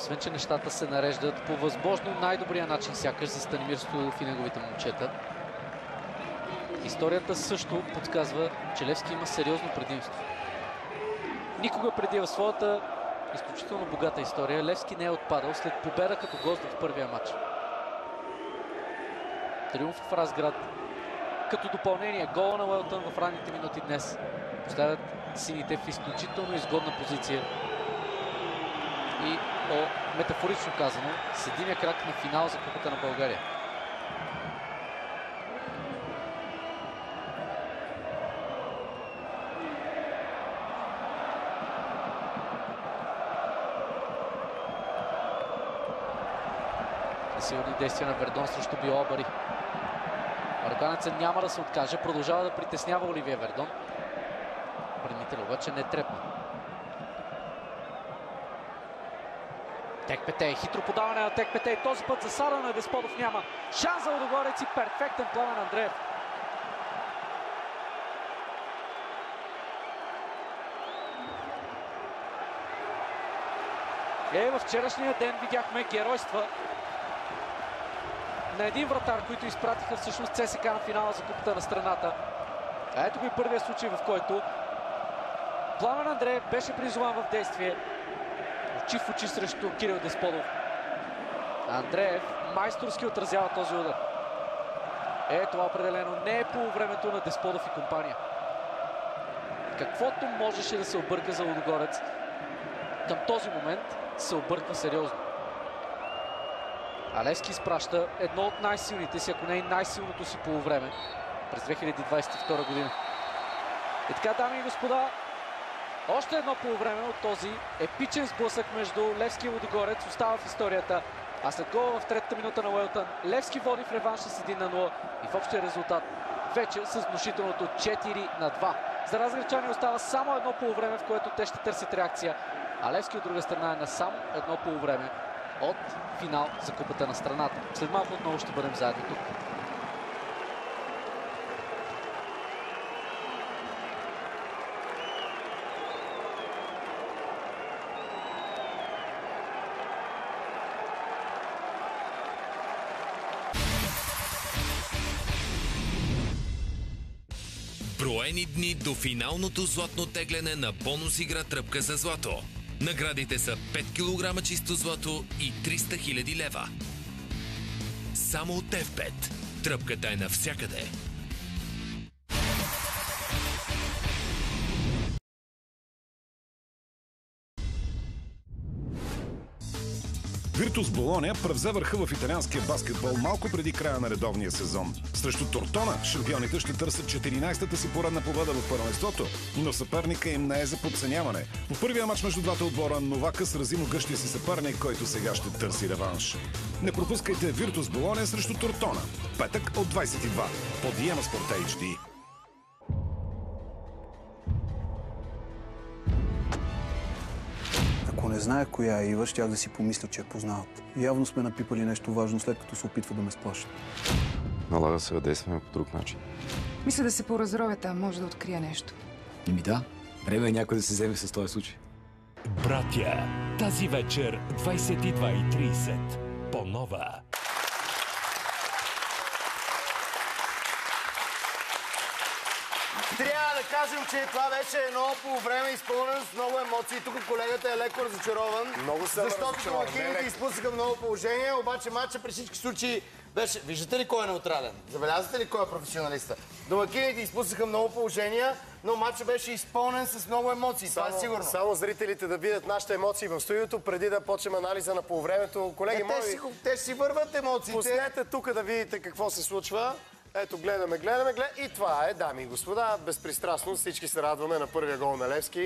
Освен, че нещата се нареждат по възможно най-добрия начин, сякаш за Станимир Стоилов и неговите момчета. Историята също подсказва, че Левски има сериозно предимство. Никога преди в своята изключително богата история Левски не е отпадал след победа като гост в първия матч. Триумф в Разград като допълнение гола на Уелтън в ранните минути днес. Поставят сините в изключително изгодна позиция. И о, метафорично казано, с единия крак на финал за Купата на България. Силни действия на Вердон срещу Биобари. Мароканецът няма да се откаже. Продължава да притеснява Оливия Вердон. Бранител обаче не трепна. Текпетей. Хитро подаване на Текпетей. Този път за Сара на Десподов няма. Шанс за Лудогорец и перфектен Пламен Андреев. Е, във вчерашния ден видяхме геройства на един вратар, които изпратиха всъщност ЦСК на финала за купата на страната. А ето го и първия случай, в който Пламен Андреев беше призован в действие. Очи в очи срещу Кирил Десподов. Андреев майсторски отразява този удар. Е, това определено не е по времето на Десподов и компания. Каквото можеше да се обърка за Лудогорец, към този момент се обърква сериозно. Алевски изпраща едно от най-силните си, ако не и най-силното си полувреме през 2022 година. И така, дами и господа, още едно полувреме от този епичен сблъсък между Левски и Лудогорец остава в историята. А след гола в третата минута на Уелтън, Левски води в реванша с 1 на 0 и в общия резултат вече с внушителното 4 на 2. За разгречани остава само едно полувреме, в което те ще търсят реакция. А Левски от друга страна е на само едно полувреме от финал за купата на страната. След малко отново ще бъдем заедно тук. Дни до финалното златно тегляне на бонус игра Тръпка за злато. Наградите са 5 кг чисто злато и 300 000 лева. Само от F5. Тръпката е навсякъде. Виртус Болония превзе върха в италианския баскетбол малко преди края на редовния сезон. Срещу Тортона шампионите ще търсят 14-та си поредна победа в първенството, но съперника им не е за подценяване. В първия матч между двата отбора Новака срази могъщия си съперник, който сега ще търси реванш. Не пропускайте Виртус Болония срещу Тортона. Петък от 22 по Диема Спорт HD. Не знае коя е Ива, щях да си помисля, че я познават. Явно сме напипали нещо важно, след като се опитва да ме сплашат. Налага се да действаме по друг начин. Мисля да се поразровя там, може да открия нещо. Ими да, време е някой да се вземе с този случай. Братя, тази вечер 22.30 по нова. Трябва да кажем, че това беше едно по време изпълнено с много емоции. Тук колегата е леко разочарован. Много съм Защото разочарован. домакините Не, изпуснаха много положения, обаче матча при всички случаи беше... Виждате ли кой е неутрален? Забелязвате ли кой е професионалиста? Домакините изпуснаха много положения, но матча беше изпълнен с много емоции. Това е Само, сигурно. само зрителите да видят нашите емоции в студиото, преди да почнем анализа на полувремето. Колеги, Е, моля те, си, те си върват емоциите. пуснете тук да видите какво се случва. Ето, гледаме, гледаме, гледаме. И това е, дами и господа, безпристрастно. Всички се радваме на първия гол на Левски.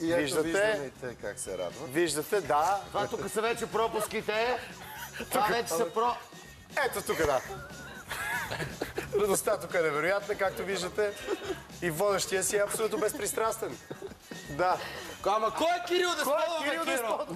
И ето Виждате, виждаме и те как се радват. виждате, да. Това тук са вече пропуските. Това вече са про... Ето тук, да. Радостта тук е невероятна, както виждате. И водещия си е абсолютно безпристрастен. Да. Ама кой е Кирил Кой е Кирил Киро?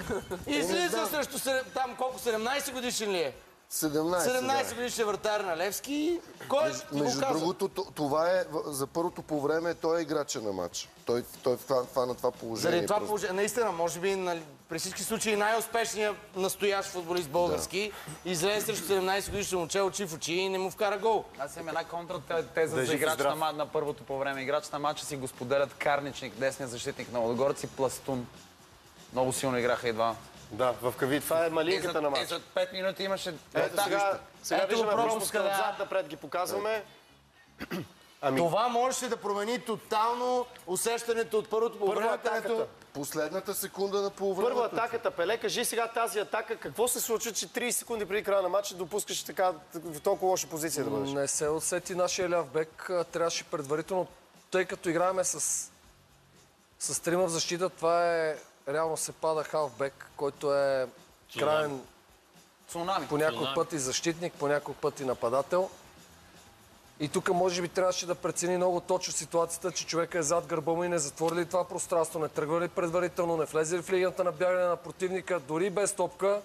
Излиза срещу там колко 17 годишен ли е? 17. 17 годишен вратар на Левски. Кой ще ти го Между казва? другото, това е за първото по време, той е играча на матч. Той, той фа- фана това положение. Заради това положение, наистина, може би нали, при всички случаи най-успешният настоящ футболист български излезе срещу 17 годишен момче очи в очи и не му вкара гол. Аз имам една контратеза Да за играч здрав. на, на първото по време. Играч на матча си го споделят Карничник, десният защитник на Лодогорец и Пластун. Много силно играха и два. Да, в кави. Това е малинката на матча. за 5 минути имаше... Ето Да, сега, сега Ето виждаме пропуска, да. отзад, напред ги показваме. Ами, Това можеше да промени тотално усещането от първото по първа време. атаката. Последната секунда на полувремето. Първа атаката, Пеле, кажи сега тази атака, какво се случва, че 30 секунди преди края на матча допускаш така в толкова лоша позиция да бъдеш? Не се усети нашия ляв бек. Трябваше предварително, тъй като играеме с, с трима в защита, това е реално се пада халфбек, който е крайен Цунами. по някой път и защитник, по някой път и нападател. И тук може би трябваше да прецени много точно ситуацията, че човека е зад гърба му и не затвори ли това пространство, не тръгва ли предварително, не влезе ли в линията на бягане на противника, дори без топка.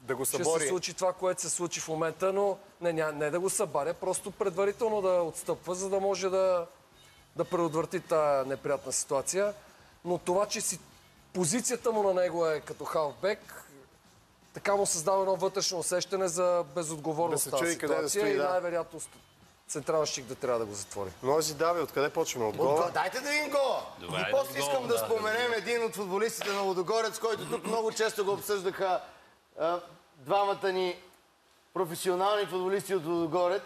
Да го ще събори. се случи това, което се случи в момента, но не, ня, не да го събаря, просто предварително да отстъпва, за да може да, да предотврати тази неприятна ситуация. Но това, че си позицията му на него е като халфбек, така му създава едно вътрешно усещане за безотговорност Да тази къде да ситуация стои, и да. най-вероятно централен щик да трябва да го затвори. Нози Дави, откъде почваме? От гола? Дайте да видим гола. Добре, и после гол, искам да, да. споменем един от футболистите на Лодогорец, който тук много често го обсъждаха а, двамата ни професионални футболисти от Лодогорец.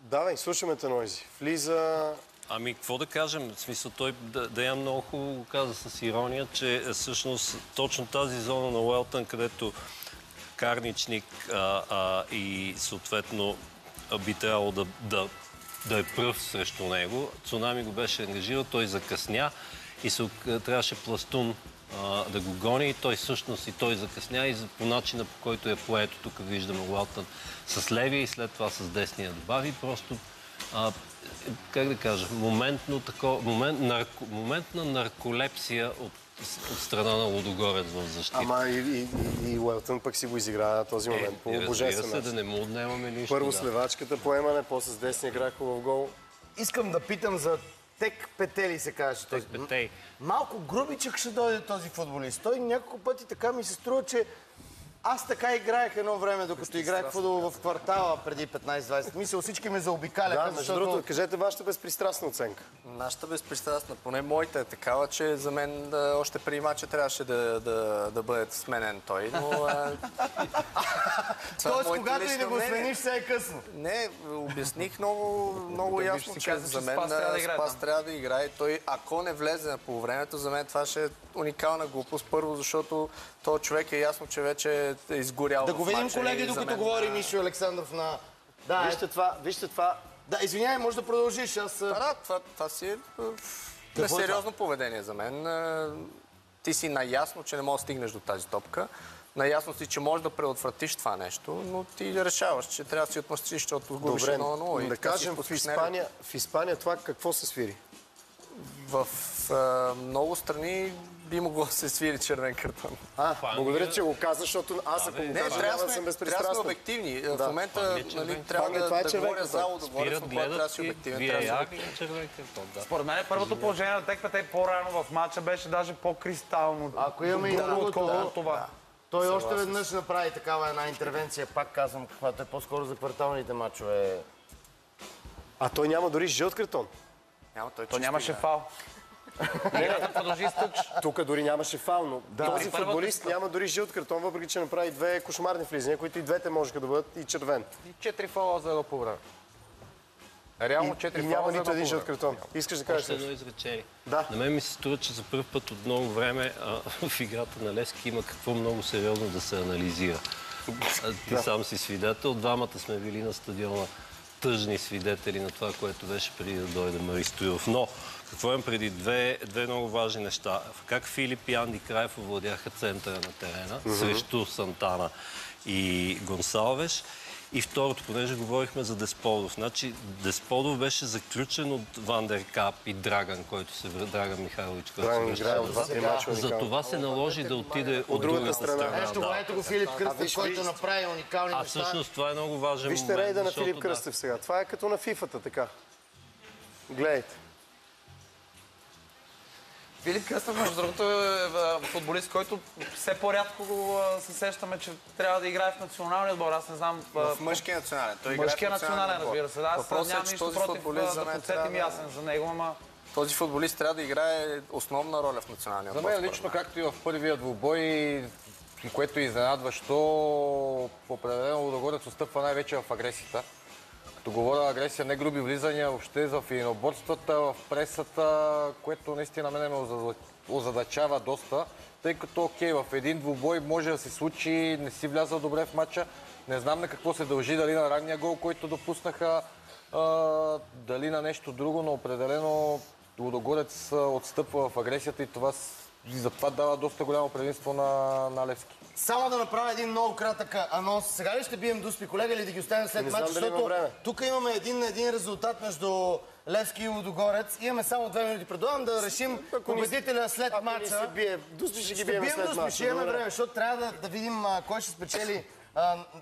Давай, слушаме те, Нойзи. Влиза... Ами, какво да кажем? В смисъл, той да, Деян много хубаво каза с ирония, че е, всъщност точно тази зона на Уелтън, където Карничник и съответно би трябвало да, е пръв срещу него. Цунами го беше ангажирал, той закъсня и трябваше Пластун да го гони и той всъщност и той закъсня и по начина по който е поето, тук виждаме Уелтън с левия и след това с десния добави. Просто как да кажа, моментно тако, момент, нарко, момент на нарколепсия от, от страна на Лодогорец в защита. Ама и, и, и, и Уелтън пък си го изигра този момент. по и разбира божествен се, да не му отнемаме нищо. Първо да. с левачката поемане, после с десния игра хубав гол. Искам да питам за Тек Петели се казваше. този. Петей. Малко грубичък ще дойде този футболист. Той няколко пъти така ми се струва, че аз така играех едно време, докато играех футбол в квартала преди 15-20. Мисля, всички ме заобикаляха, Да, между защото... другото, кажете вашата безпристрастна оценка. Нашата безпристрастна, поне моята е такава, че за мен да, още преди мача трябваше да, да, да бъде сменен той, но... А... това е Тоест, когато и да го смениш, все е късно. Не, обясних много, много ясно, че каза, за мен Спас трябва да играе Спас трябва да играе. Той, ако не влезе по времето, за мен това ще е уникална глупост. Първо, защото този човек е ясно, че вече е изгорял Да го видим, колеги, докато говори Мишо Александров на... Да, Вижте това, вижте това. Да, извинявай, може да продължиш. Аз... Да, да, това, това си е е, е несериозно поведение за мен. Е, Ти си наясно, че не можеш да стигнеш до тази топка. Наясно си, че можеш да предотвратиш това нещо, но ти решаваш, че трябва да си отмъстиш, защото губиш Добре, 1-0. и да кажем в Испания, в Испания това какво се свири? В а, много страни би могло да се свири червен картон. А, благодаря, че го каза, защото аз ако Не, кажа, трябва да да съм сме, трябва да безпристрастен. сме обективни. Да. В момента е нали, трябва картон. да, Това е да червен говоря картон. за удоволствие, но когато трябва да си обективен. Трябва да си обективен. червен картон, да. Според мен първото положение на текпата е по-рано в матча беше даже по-кристално. Ако имаме и друго, другото, това. Той още веднъж направи такава една интервенция, пак казвам, каквато е по-скоро за кварталните матчове. А той няма дори жълт картон. Няма, той То нямаше фал. Играта продължи с тъч. Тук дори нямаше фал, но Да. този И футболист няма дори жълт картон, въпреки че направи две кошмарни влизания, които и двете можеха да бъдат и червен. И четири фала за едно по време. Реално И, четири и фала няма нито един жълт картон. Искаш да кажеш Още едно нещо? изречение. Да. На мен ми се струва, че за първ път от много време а, в играта на Левски има какво много сериозно да се анализира. А, ти Да. сам си свидетел. Двамата сме били на стадиона тъжни свидетели на това, което беше преди да дойде Мари Стоилов. Но, какво имам преди две, две много важни неща. Как Филип и Анди Краев овладяха центъра на терена Мгм. срещу Сантана и Гонсалвеш. И второто, понеже говорихме за Десподов. Значи Десподов беше заключен от Вандеркап и Драган, който се връ- Драган Михайлович, който Драган се от назад. два-три мача За това се наложи да отиде от, другата страна. Ето го, да. ето го Филип А, Кръстев, виж, който виж. направи уникални А неща. всъщност това е много важен Вижте момент. рейда на Филип да. Кръстев сега. Това е като на фифата, така. Гледайте. Филип Кръстев, между другото, е а, футболист, който все по-рядко се сещаме, че трябва да играе в националния отбор. Аз не знам... В мъжкия национален. Той Мъжкия национален, разбира се. Да, аз е, нямам нищо против за да мен подсетим ясен за него, ама... Този футболист трябва да играе основна роля в националния За отбор. мен според лично, както и в първия двубой, което е изненадващо, определено Лудогорец отстъпва най-вече в агресията. Като говоря агресия, не груби влизания, въобще за единоборствата, в пресата, което наистина мене ме озада- озадачава доста, тъй като, окей, в един двубой може да се случи, не си вляза добре в матча. Не знам на какво се дължи, дали на ранния гол, който допуснаха, а, дали на нещо друго, но определено Лудогорец отстъпва в агресията и това и затова дава доста голямо предимство на, на Левски. Само да направя един много кратък анонс. Сега ли ще бием дуспи, колега, или да ги оставим след има Защото тук имаме един, един резултат между Левски и Лудогорец. Имаме само две минути. Предлагам да решим победителя след Ако матча. се бие, дуспи ще ги бием след дуспи, матча, ще имаме време, защото трябва да, да видим а, кой ще спечели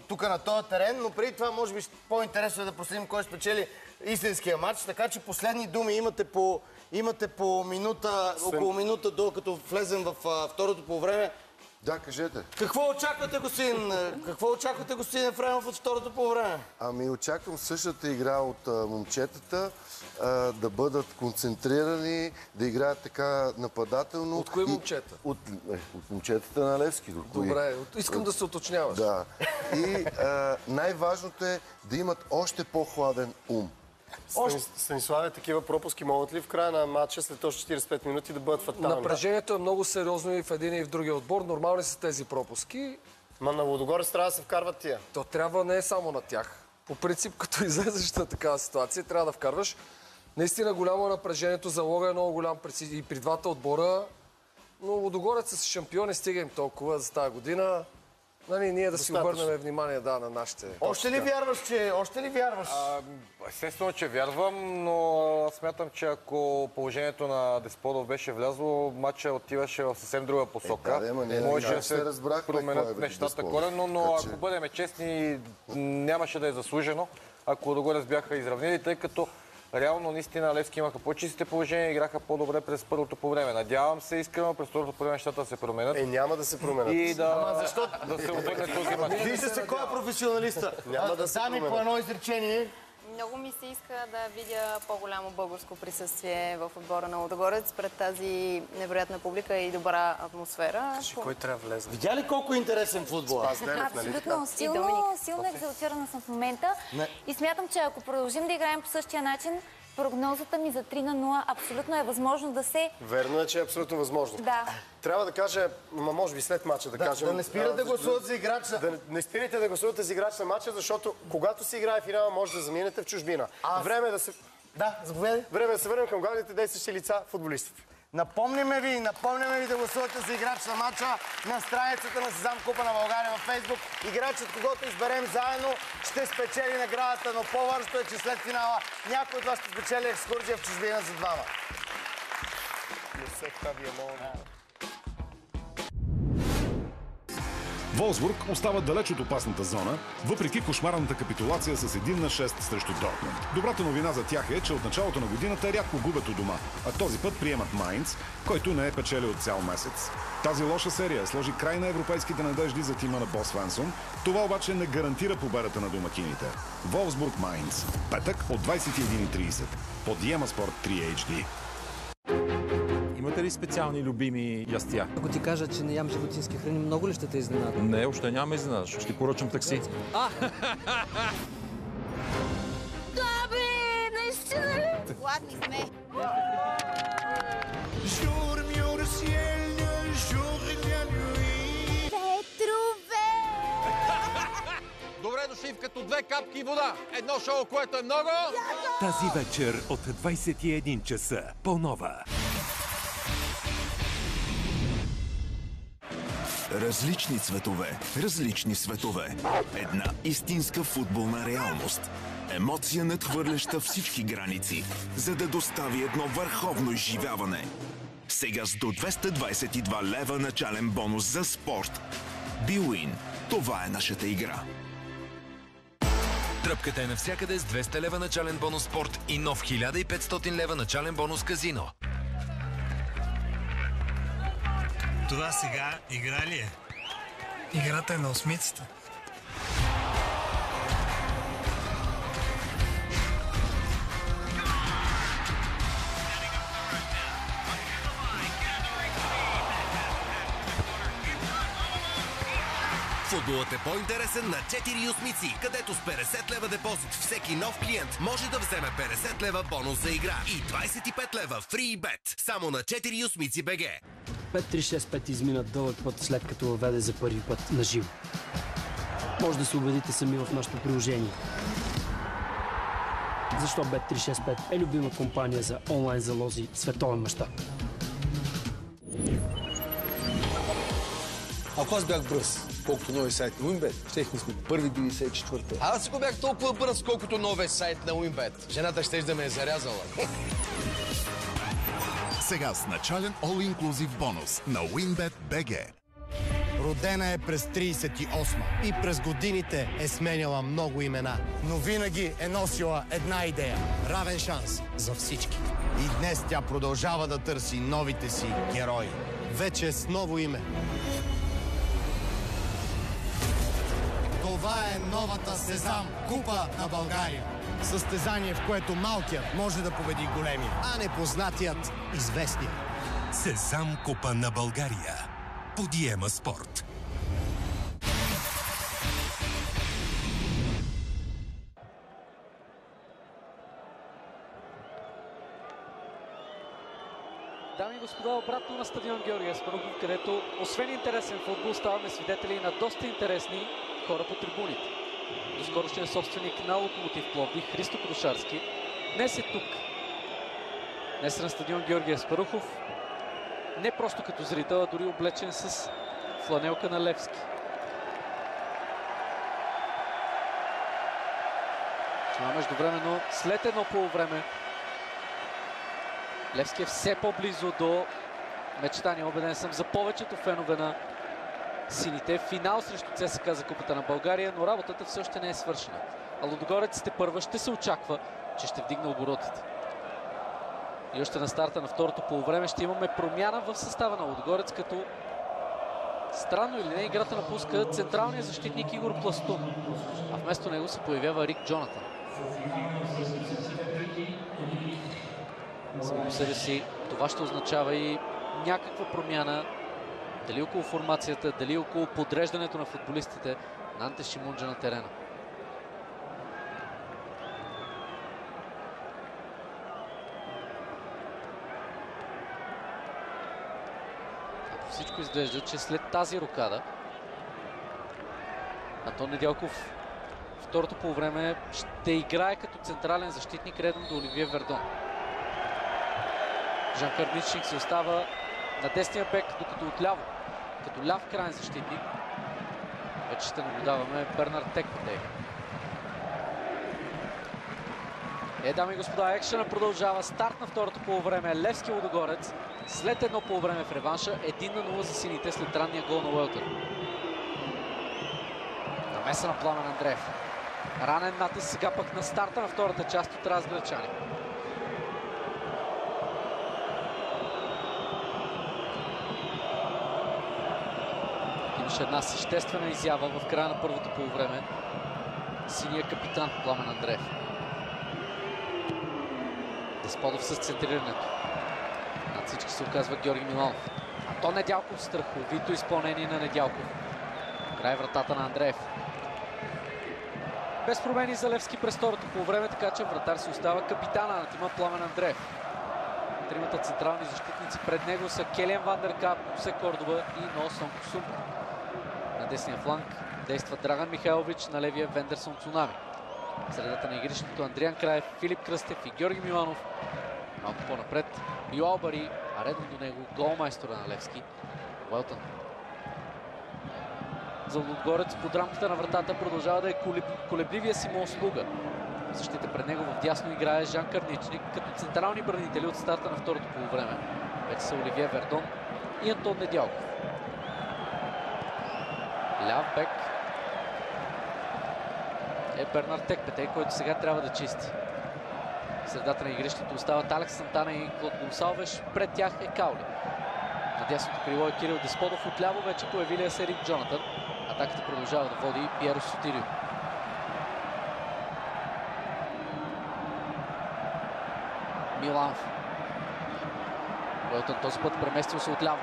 тук на този терен, но преди това може би по-интересно е да проследим кой спечели истинския матч. Така че последни думи имате по, имате по минута, около минута, докато влезем в а, второто по време. Да, кажете. Какво очаквате, господин? е, Какво очаквате, господин Ефремов, от второто по време? Ами очаквам същата игра от а, момчетата, а, да бъдат концентрирани, да играят така нападателно. От кои И- момчета? От, е, от момчетата на Левски. От кои? Добре, от- искам да се уточняваш. Да. И най-важното е да имат още по-хладен ум. Още... Станиславе, такива пропуски могат ли в края на матча след още 45 минути да бъдат фатални? Напрежението е много сериозно и в един и в другия отбор. Нормални са тези пропуски. Ма на Лодогорец трябва да се вкарват тия. То трябва не е само на тях. По принцип, като излезеш на такава ситуация, трябва да вкарваш. Наистина голямо е напрежението, залога е много голям и при двата отбора. Но Лодогорец са шампиони, стига им толкова за тази година. Нали, ние да си обърнем внимание да, на нашите. Още ли вярваш, че... Още ли вярваш? Естествено, че вярвам, но смятам, че ако положението на Десподов беше влязло, матча отиваше в съвсем друга посока. Е, да, ама ние Може да се кой променят е нещата коренно, но че- ако бъдем честни, нямаше да е заслужено, ако Лудогорец бяха изравнили, тъй като реално наистина Левски имаха по-чистите положения и играха по-добре през първото по време. Надявам се искрено през второто по време нещата да се променят. Е, няма да се променят. И да, Ама защо? да се обърне този мач. Вижте се кой е професионалиста. Няма да се Сами по едно изречение. Много ми се иска да видя по-голямо българско присъствие в отбора на Лудогорец пред тази невероятна публика и добра атмосфера. Кой трябва да влезе? Видя ли колко е интересен футбол? нали Абсолютно. Силно, силно екзалтирана съм в момента. Не. И смятам, че ако продължим да играем по същия начин, прогнозата ми за 3 на 0 абсолютно е възможно да се... Верно е, че е абсолютно възможно. Да. Трябва да кажа, ма може би след матча да, Да- кажем... да не спират да гласуват за играч на- Да не- не спирайте да гласувате за играч на матча, защото когато се играе финала, може да заминете в чужбина. Време е да се... Да, заповядай. Време е да се върнем към главните действащи лица, футболистите. Напомняме ви, напомняме ви да гласувате за играч на матча на страницата на Сезам Купа на България във Фейсбук. Играчът, когато изберем заедно, ще спечели наградата, но по-важното е, че след финала някой от вас ще спечели екскурзия в чужбина за двама. Не се хаби Волсбург остава далеч от опасната зона, въпреки кошмарната капитулация с 1 на 6 срещу Дортмунд. Добрата новина за тях е, че от началото на годината рядко губят у дома, а този път приемат Майнц, който не е печелил цял месец. Тази лоша серия сложи край на европейските надежди за тима на Бос Вансон. Това обаче не гарантира победата на домакините. Волсбург Майнц. Петък от 21.30 по Диема Спорт 3 HD. Имате ли специални любими ястия? Ако ти кажа, че не ям животински храни, много ли ще те изненада? Не, още няма изненада. Ще ти поръчам такси. А! Да, бе! Наистина ли? Гладни сме. Петрове! Добре дошли в като две капки вода. Едно шоу, което е много... Тази вечер от 21 часа по Различни цветове, различни светове. Една истинска футболна реалност. Емоция надхвърляща всички граници, за да достави едно върховно изживяване. Сега с до 222 лева начален бонус за спорт. Биуин. Това е нашата игра. Тръпката е навсякъде с 200 лева начален бонус спорт и нов 1500 лева начален бонус казино. Това сега игра ли е? Играта е на осмицата. Футболът е по-интересен на 4 осмици, където с 50 лева депозит всеки нов клиент може да вземе 50 лева бонус за игра и 25 лева фри бет. Само на 4 осмици БГ. 5365 измина дълъг път след като въведе за първи път на живо. Може да се убедите сами в нашото приложение. Защо Bet365 е любима компания за онлайн залози световен мащаб. Ако аз бях бърз, колкото нови сайт на Уинбет, щехме сме първи 94-та. А аз ако бях толкова бърз, колкото новия сайт на Уинбет, жената ще да ме е зарязала. Сега с начален All-Inclusive бонус на WinBet BG. Родена е през 38 и през годините е сменяла много имена, но винаги е носила една идея – равен шанс за всички. И днес тя продължава да търси новите си герои. Вече с ново име. Това е новата Сезам Купа на България. Състезание, в което малкият може да победи големия, а непознатият – известния. Сезам Купа на България. Подиема спорт. Дами и господа, обратно на стадион Георгия Спарухов, където освен интересен футбол, ставаме свидетели на доста интересни хора по трибуните. Доскорощен собственик на Локомотив Пловдив, Христо Крушарски, днес е тук. Днес е на стадион Георгия Спарухов, не просто като зрител, а дори облечен с фланелка на Левски. Това междувременно след едно полувреме Левски е все по-близо до мечтания, убеден съм, за повечето фенове на сините. Финал срещу ЦСКА за Купата на България, но работата все още не е свършена. А Лудогореците първа ще се очаква, че ще вдигне оборотите. И още на старта на второто полувреме ще имаме промяна в състава на Лудогорец, като странно или не играта напуска централния защитник Игор Пластун. А вместо него се появява Рик Джонатан. Само себе си това ще означава и някаква промяна дали около формацията, дали около подреждането на футболистите на Анте Шимунджа на терена. Всичко изглежда, че след тази рокада Антон Недялков второто по време ще играе като централен защитник редно до Оливия Вердон. Жан Карничник се остава на десния бек, докато отляво като ляв крайен защитник, вече ще наблюдаваме Бернард Текпетей. Е, дами и господа, екшена продължава. Старт на второто полувреме. Левски Лудогорец. След едно полувреме в реванша. 1 на 0 за сините след ранния гол на Уелтън. Намеса на Пламен Андреев. Ранен натиск сега пък на старта на втората част от разграчани. Имаше една съществена изява в края на първото полувреме. Синия капитан Пламен Андреев. Десподов с центрирането. Над всички се оказва Георги Миланов. Антон Недялков страховито изпълнение на Недялков. Край вратата на Андреев. Без промени за Левски през второто по време, така че вратар си остава капитана на тима Пламен Андреев. Тримата централни защитници пред него са Келиан Вандеркап, Се Кордова и Носон Косум. Десния фланг действа Драган Михайлович, на левия Вендерсон Цунами. В средата на игрището Андриан Краев, Филип Кръстев и Георги Миланов. Малко по-напред Билал Бари, а редно до него голмайстора на Левски, Уелтън. За Лудгорец под рамката на вратата продължава да е колебливия Симон Слуга. Защита пред него в дясно играе Жан Карничник, като централни бранители от старта на второто полувреме. Вече са Оливие Вердон и Антон Недялков. Ляв бек е Бернар Текпетей, който сега трябва да чисти. Средата на игрището остават Алекс Сантана и Клод Гонсалвеш. Пред тях е Каули. На дясното крило е Кирил Десподов. Отляво вече появилия се Рик Джонатан. Атаката продължава да води Пиеро Сотирио. Миланов. Уелтън този път преместил се отляво.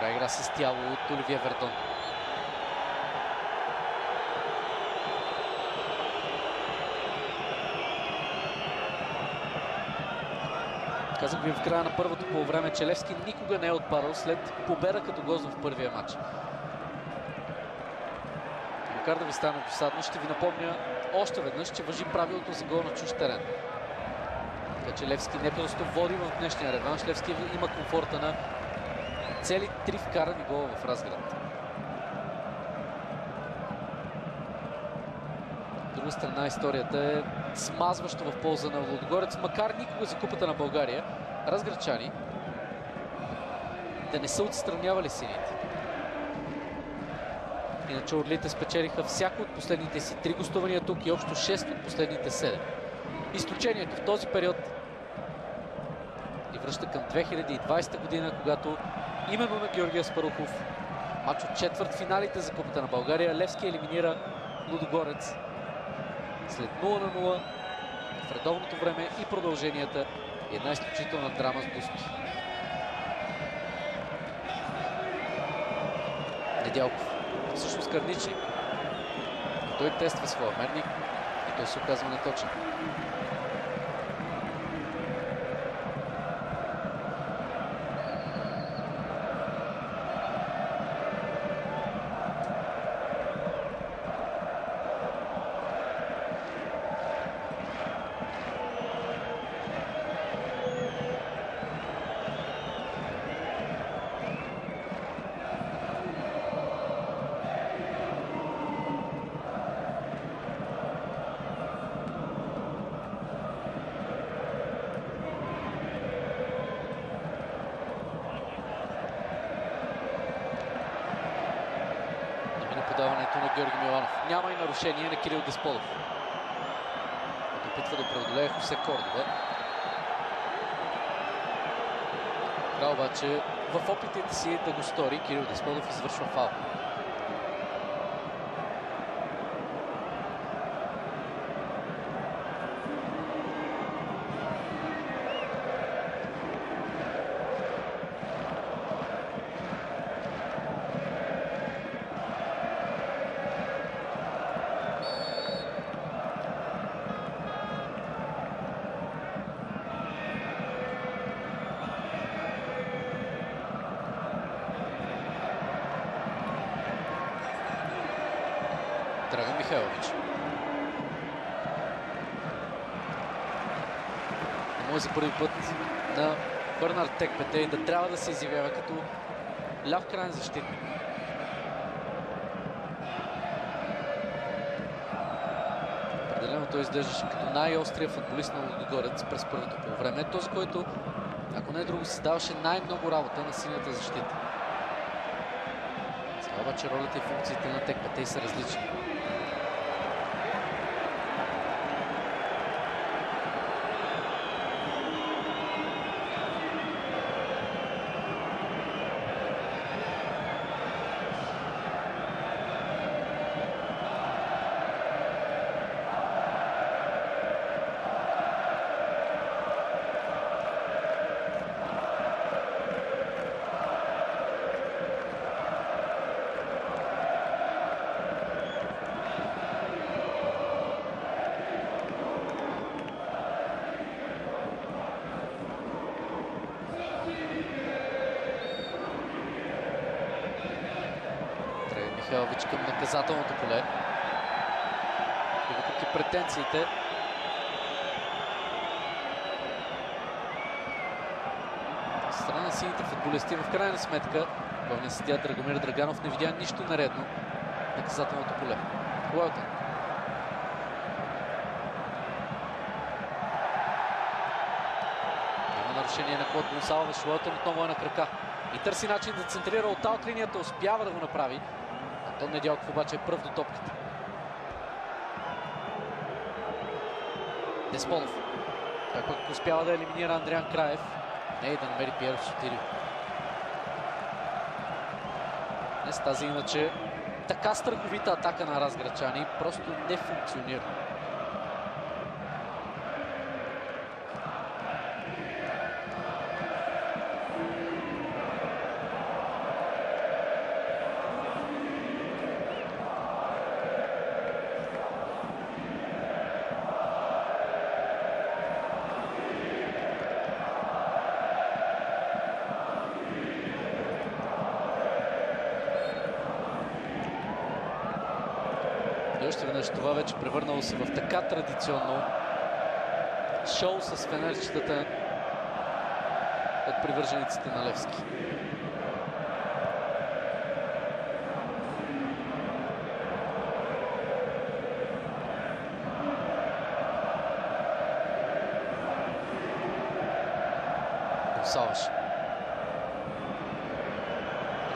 Добра игра с тяло от Оливия Вердон. Казах ви в края на първото полувреме, че Левски никога не е отпадал след победа като гост в първия матч. Макар да ви стане досадно, ще ви напомня още веднъж, че въжи правилото за гол на чуж терен. Така че Левски не просто води в днешния реванш, Левски има комфорта на цели три вкарани гола в Разград. Друга страна историята е смазващо в полза на Лудогорец, макар никога за купата на България, разграчани да не са отстранявали сините. Иначе Орлите спечелиха всяко от последните си три гостувания тук и общо 6 от последните 7. Изключението в този период ни връща към 2020 година, когато именно на Георгия Спарухов матч от четвърт финалите за Купата на България Левски елиминира Лудогорец след 0 на 0 в редовното време и продълженията и една изключителна драма с Буски. Недялков. Всъщност Карничник. Той тества своя мерник и той се оказва неточен. подаването на Георги Миланов. Няма и Десподов. Опитва да преодолее Хосе Кордова. Така обаче в опитите си да го стори, Кирил Десподов извършва фал. Се изявява като ляв крайен защитник. Определено той изглеждаше като най-острия футболист на Лудогорец през първото по време. Този, който, ако не е друго, създаваше най-много работа на синята защита. Сега обаче ролята и функциите на Текпете са различни. Трей Михайлович към наказателното поле. И въпреки претенциите, от страна на сините футболисти, в крайна сметка, главният съдия Драгомир Драганов не видя нищо наредно в наказателното поле. Уелтън. Има нарушение на Клод Гонсалвес. Уелтън отново е на крака. И търси начин да центрира от аут линията. Успява да го направи. Антон Недялков обаче е пръв до топката. Десполов. Той пък успява да елиминира Андриан Краев. Не и да намери Пьер Сотири. Днес тази иначе така страховита атака на разграчани просто не функционира. С фенерчетата от привържениците на Левски. Гонсалваш.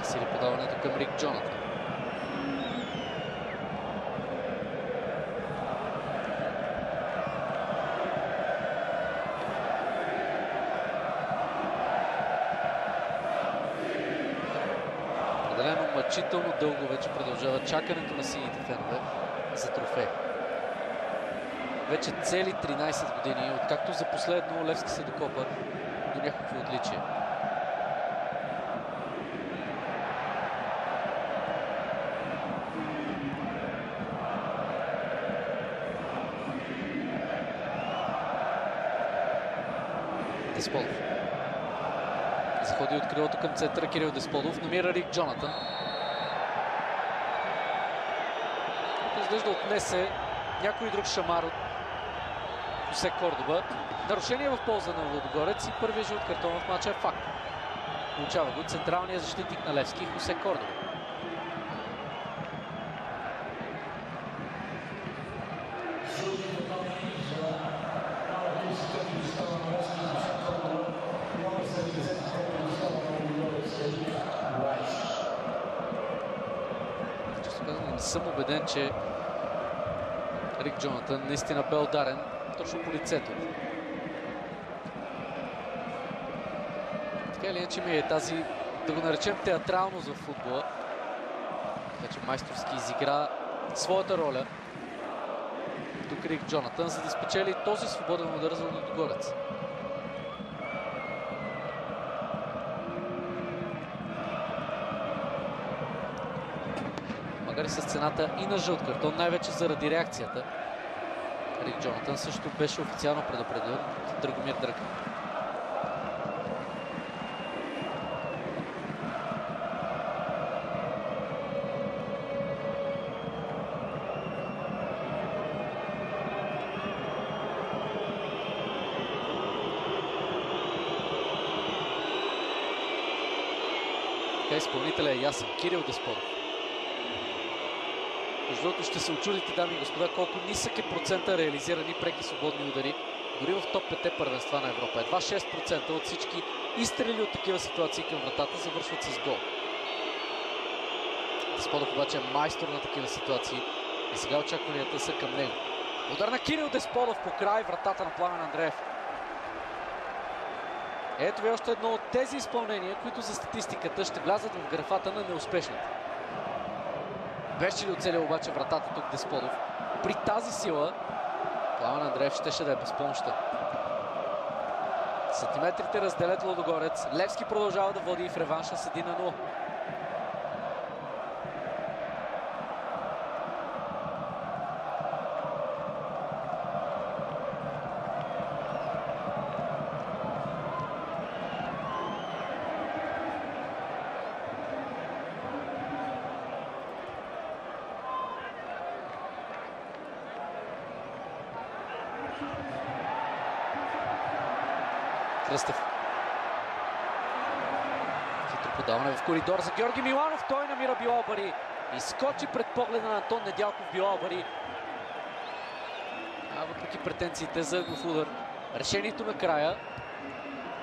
Сили подаването към Рик Джонатан. Определено мъчително дълго вече продължава чакането на сините фенове за трофей. Вече цели 13 години, откакто за последно Левски се докопа до някакво отличие. Десполов. Заходи от крилото към центъра Кирил Десполов. Намира Рик Джонатан. Изглежда отнесе някой друг шамар от Хосе Кордоба. Нарушение в полза на Лодогорец и първият жълт картон в матча е факт. Получава го централният защитник на Левски Хосе Кордоба. Съм убеден, че Рик Джонатан наистина бе ударен точно по лицето. Така или иначе ми е тази, да го наречем театралност в футбола. Така че майсторски изигра своята роля. Тук Рик Джонатан, за да спечели този свободен удар за Лудогорец. Макар с цената и на жълт картон, най-вече заради реакцията. Рик Джонатан също беше официално предупреден от Драгомир Драган. Така изпълнителя е ясен. Кирил Десподов. Между очудите, дами и господа, колко нисък е процента реализирани преки свободни удари. Дори в топ 5 първенства на Европа. Едва 6% от всички изстрели от такива ситуации към вратата завършват с гол. Десподов обаче е майстор на такива ситуации и сега очакванията са към него. Удар на Кирил Десподов по край вратата на Пламен Андреев. Ето ви още едно от тези изпълнения, които за статистиката ще влязат в графата на неуспешните. Беше ли оцелил обаче вратата тук Десподов? При тази сила Пламен Андреев щеше да е безпомощен. Сантиметрите разделят Лодогорец. Левски продължава да води в реванша с 1 на 0. Коридор за Георги Миланов. Той намира Билалбари. И скочи пред погледа на Антон Недялков Билалбари. А въпреки претенциите за ъглов удар, решението на края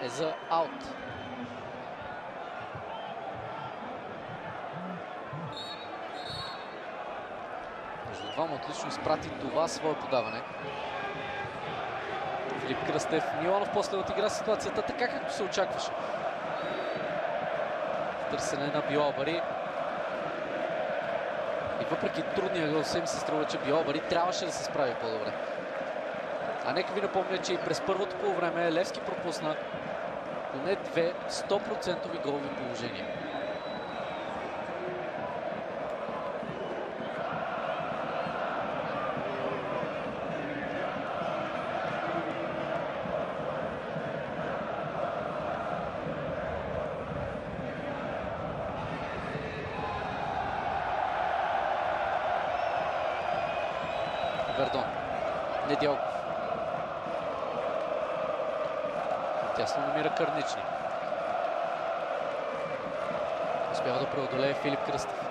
е за аут. Между двама отлично изпрати това свое подаване. Филип Кръстев. Миланов после отигра ситуацията така, както се очакваше. Търсене на Биобари. И въпреки трудния гол, се ми се струва, че Биобари трябваше да се справи по-добре. А нека ви напомня, че и през първото полувреме Левски пропусна поне две 100% голови положения. Вердон. Недялков. Тясно намира Кърнични. Успява да преодолее Филип Кръстев.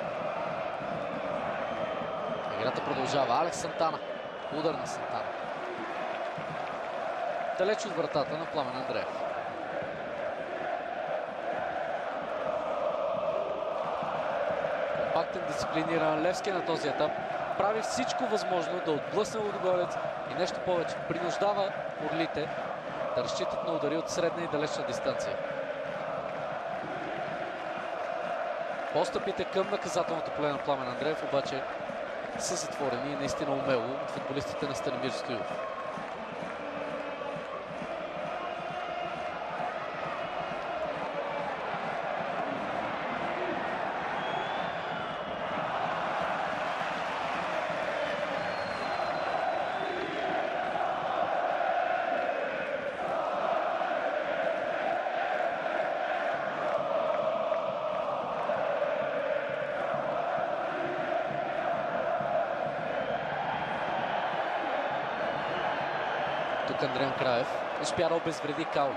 Играта продължава. Алекс Сантана. Удар на Сантана. Далеч от вратата на Пламен Андреев. Компактен, дисциплиниран Левски на този етап прави всичко възможно да отблъсне Лудогорец и нещо повече. Принуждава орлите да разчитат на удари от средна и далечна дистанция. Постъпите към наказателното поле на Пламен Андреев обаче са затворени и наистина умело от футболистите на Станимир Стоилов. Краев успя да обезвреди Као.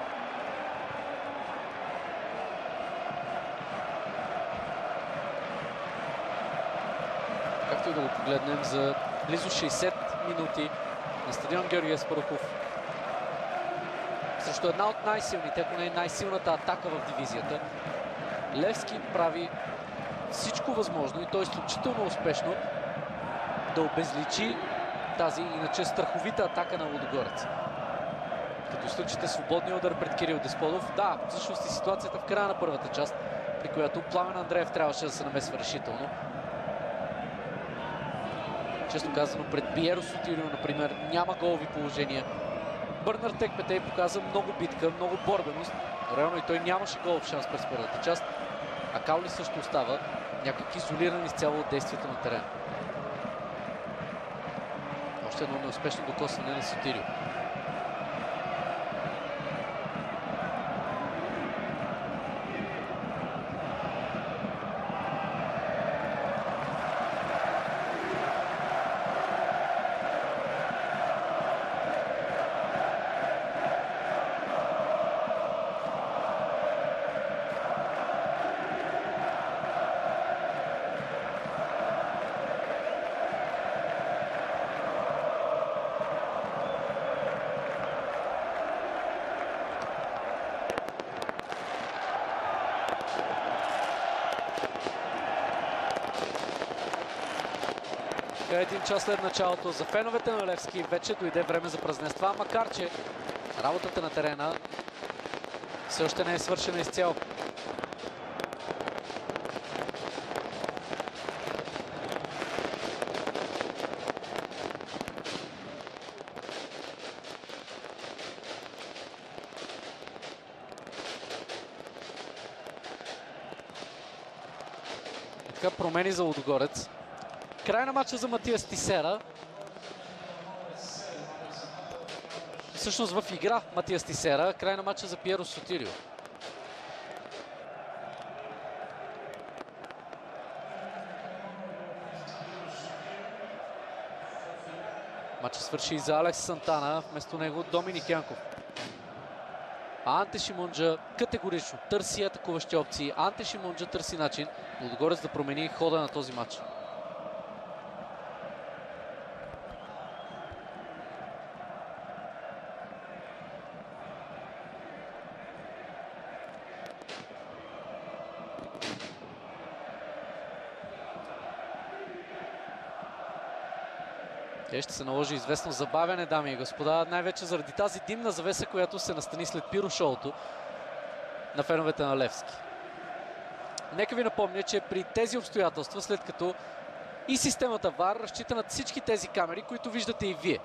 Както и да го погледнем за близо 60 минути на стадион Георгия Спарухов. Срещу една от най-силните, ако не е най-силната атака в дивизията, Левски прави всичко възможно и то е изключително успешно да обезличи тази иначе страховита атака на Лудогорец. Изключите свободния удар пред Кирил Десподов, да, всъщност и ситуацията в края на първата част, при която Пламен Андреев трябваше да се намесва решително. Често казано, пред Биеро Сотирио, например, няма голови положения. Бърнар Текпетей показа много битка, много борбеност. Реално и той нямаше голов шанс през първата част. А Каули също остава някак изолиран изцяло от действието на терена. Още едно неуспешно докосване на Сотирио. Час след началото за феновете на Левски вече дойде време за празненства, макар че работата на терена все още не е свършена изцяло. Промени за Лудогорец. Край на матча за Матия Стисера. Всъщност в игра Матия Стисера. Край на матча за Пиеро Сотирио. Матча свърши и за Алекс Сантана. Вместо него Доминик Янков. А Анте Шимунджа категорично търси атакуващи опции. Анте Шимунджа търси начин Лудогорец да промени хода на този матч. Те ще се наложи известно забавяне, дами и господа, най-вече заради тази димна завеса, която се настани след пиро-шоуто на феновете на Левски. Нека ви напомня, че при тези обстоятелства, след като и системата ВАР разчита над всички тези камери, които виждате и вие.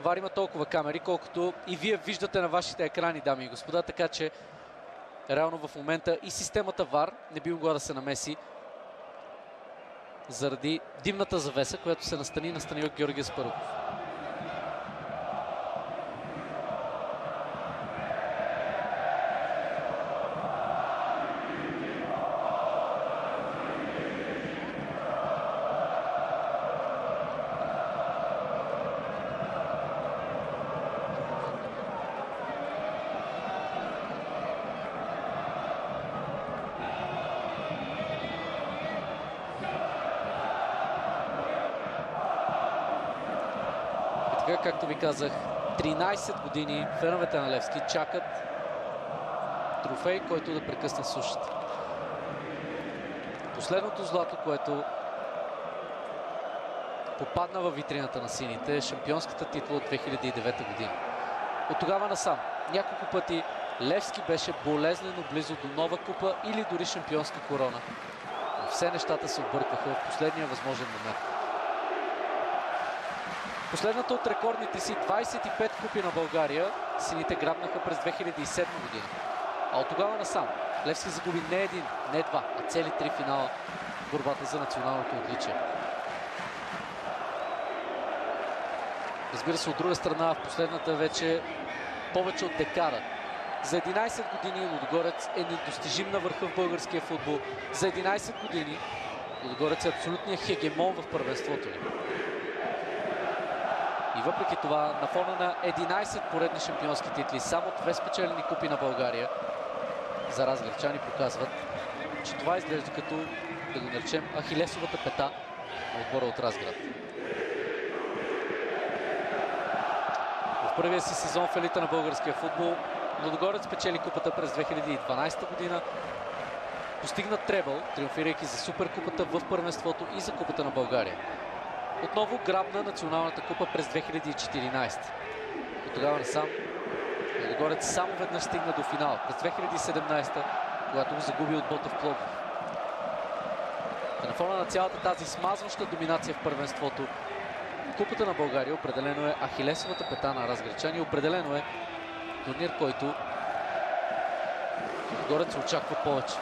ВАР има толкова камери, колкото и вие виждате на вашите екрани, дами и господа, така че реално в момента и системата ВАР не би могла да се намеси заради димната завеса, която се настани настани от Георгия Спаруков. Ви казах, 13 години феновете на Левски чакат трофей, който да прекъсне сушата. Последното злато, което попадна във витрината на сините е шампионската титла от 2009 година. От тогава насам няколко пъти Левски беше болезнено близо до нова купа или дори шампионска корона. Но все нещата се объркаха в последния възможен момент. Последната от рекордните си 25 купи на България сините грабнаха през 2007 година. А от тогава насам Левски загуби не един, не два, а цели три финала в борбата за националното отличие. Разбира се, от друга страна, в последната вече повече от декада. За 11 години Лудогорец е недостижим на върха в българския футбол. За 11 години Лудогорец е абсолютният хегемон в първенството ни. Въпреки това, на фона на 11 поредни шампионски титли, само две спечелени купи на България, за разгърчани показват, че това изглежда като, да го наречем, ахилесовата пета на отбора от Разград. В първия си сезон в елита на българския футбол Лудогорец печели купата през 2012 година, постигна требъл, триумфирайки за суперкупата в първенството и за купата на България. Отново грабна националната купа през 2014. От тогава насам Лудогорец само веднъж стигна до финал през 2017, когато го загуби от Ботев Пловдив. На фона на цялата тази смазваща доминация в първенството, Купата на България определено е ахилесовата пета на разгречани. Определено е турнир, който Горец очаква повече.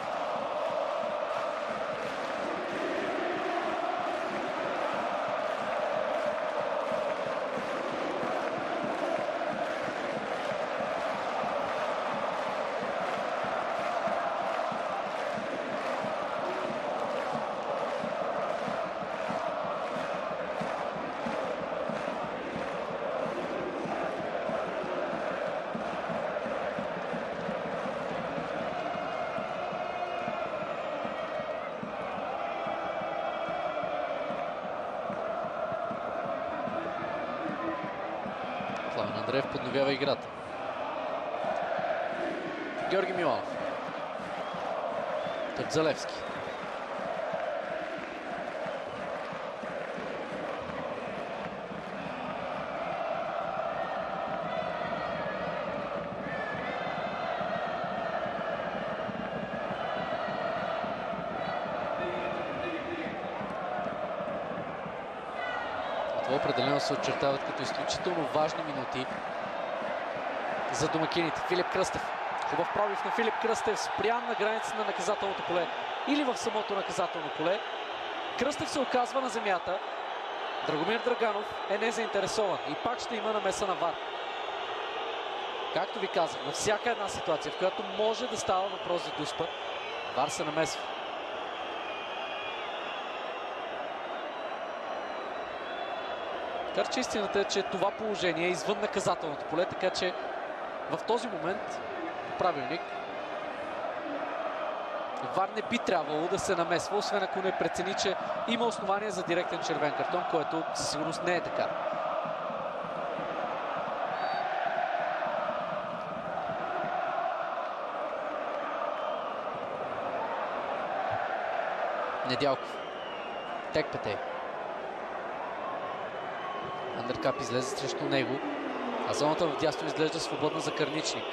Определено се очертават като изключително важни минути за домакините. Филип Кръстев. Хубав пробив на Филип Кръстев, спрян на границата на наказателното поле или в самото наказателно поле. Кръстев се оказва на земята. Драгомир Драганов е незаинтересован и пак ще има намеса на ВАР. Както ви казах, във всяка една ситуация, в която може да става въпрос за дуспа, ВАР се намесва. Така че истината е, че това положение е извън наказателното поле, така че в този момент правилник Вар не би трябвало да се намесва, освен ако не прецени, че има основание за директен червен картон, което със сигурност не е така. Недялков. Текпете. Андеркап излезе срещу него. А зоната в дясно изглежда свободна за Карничник.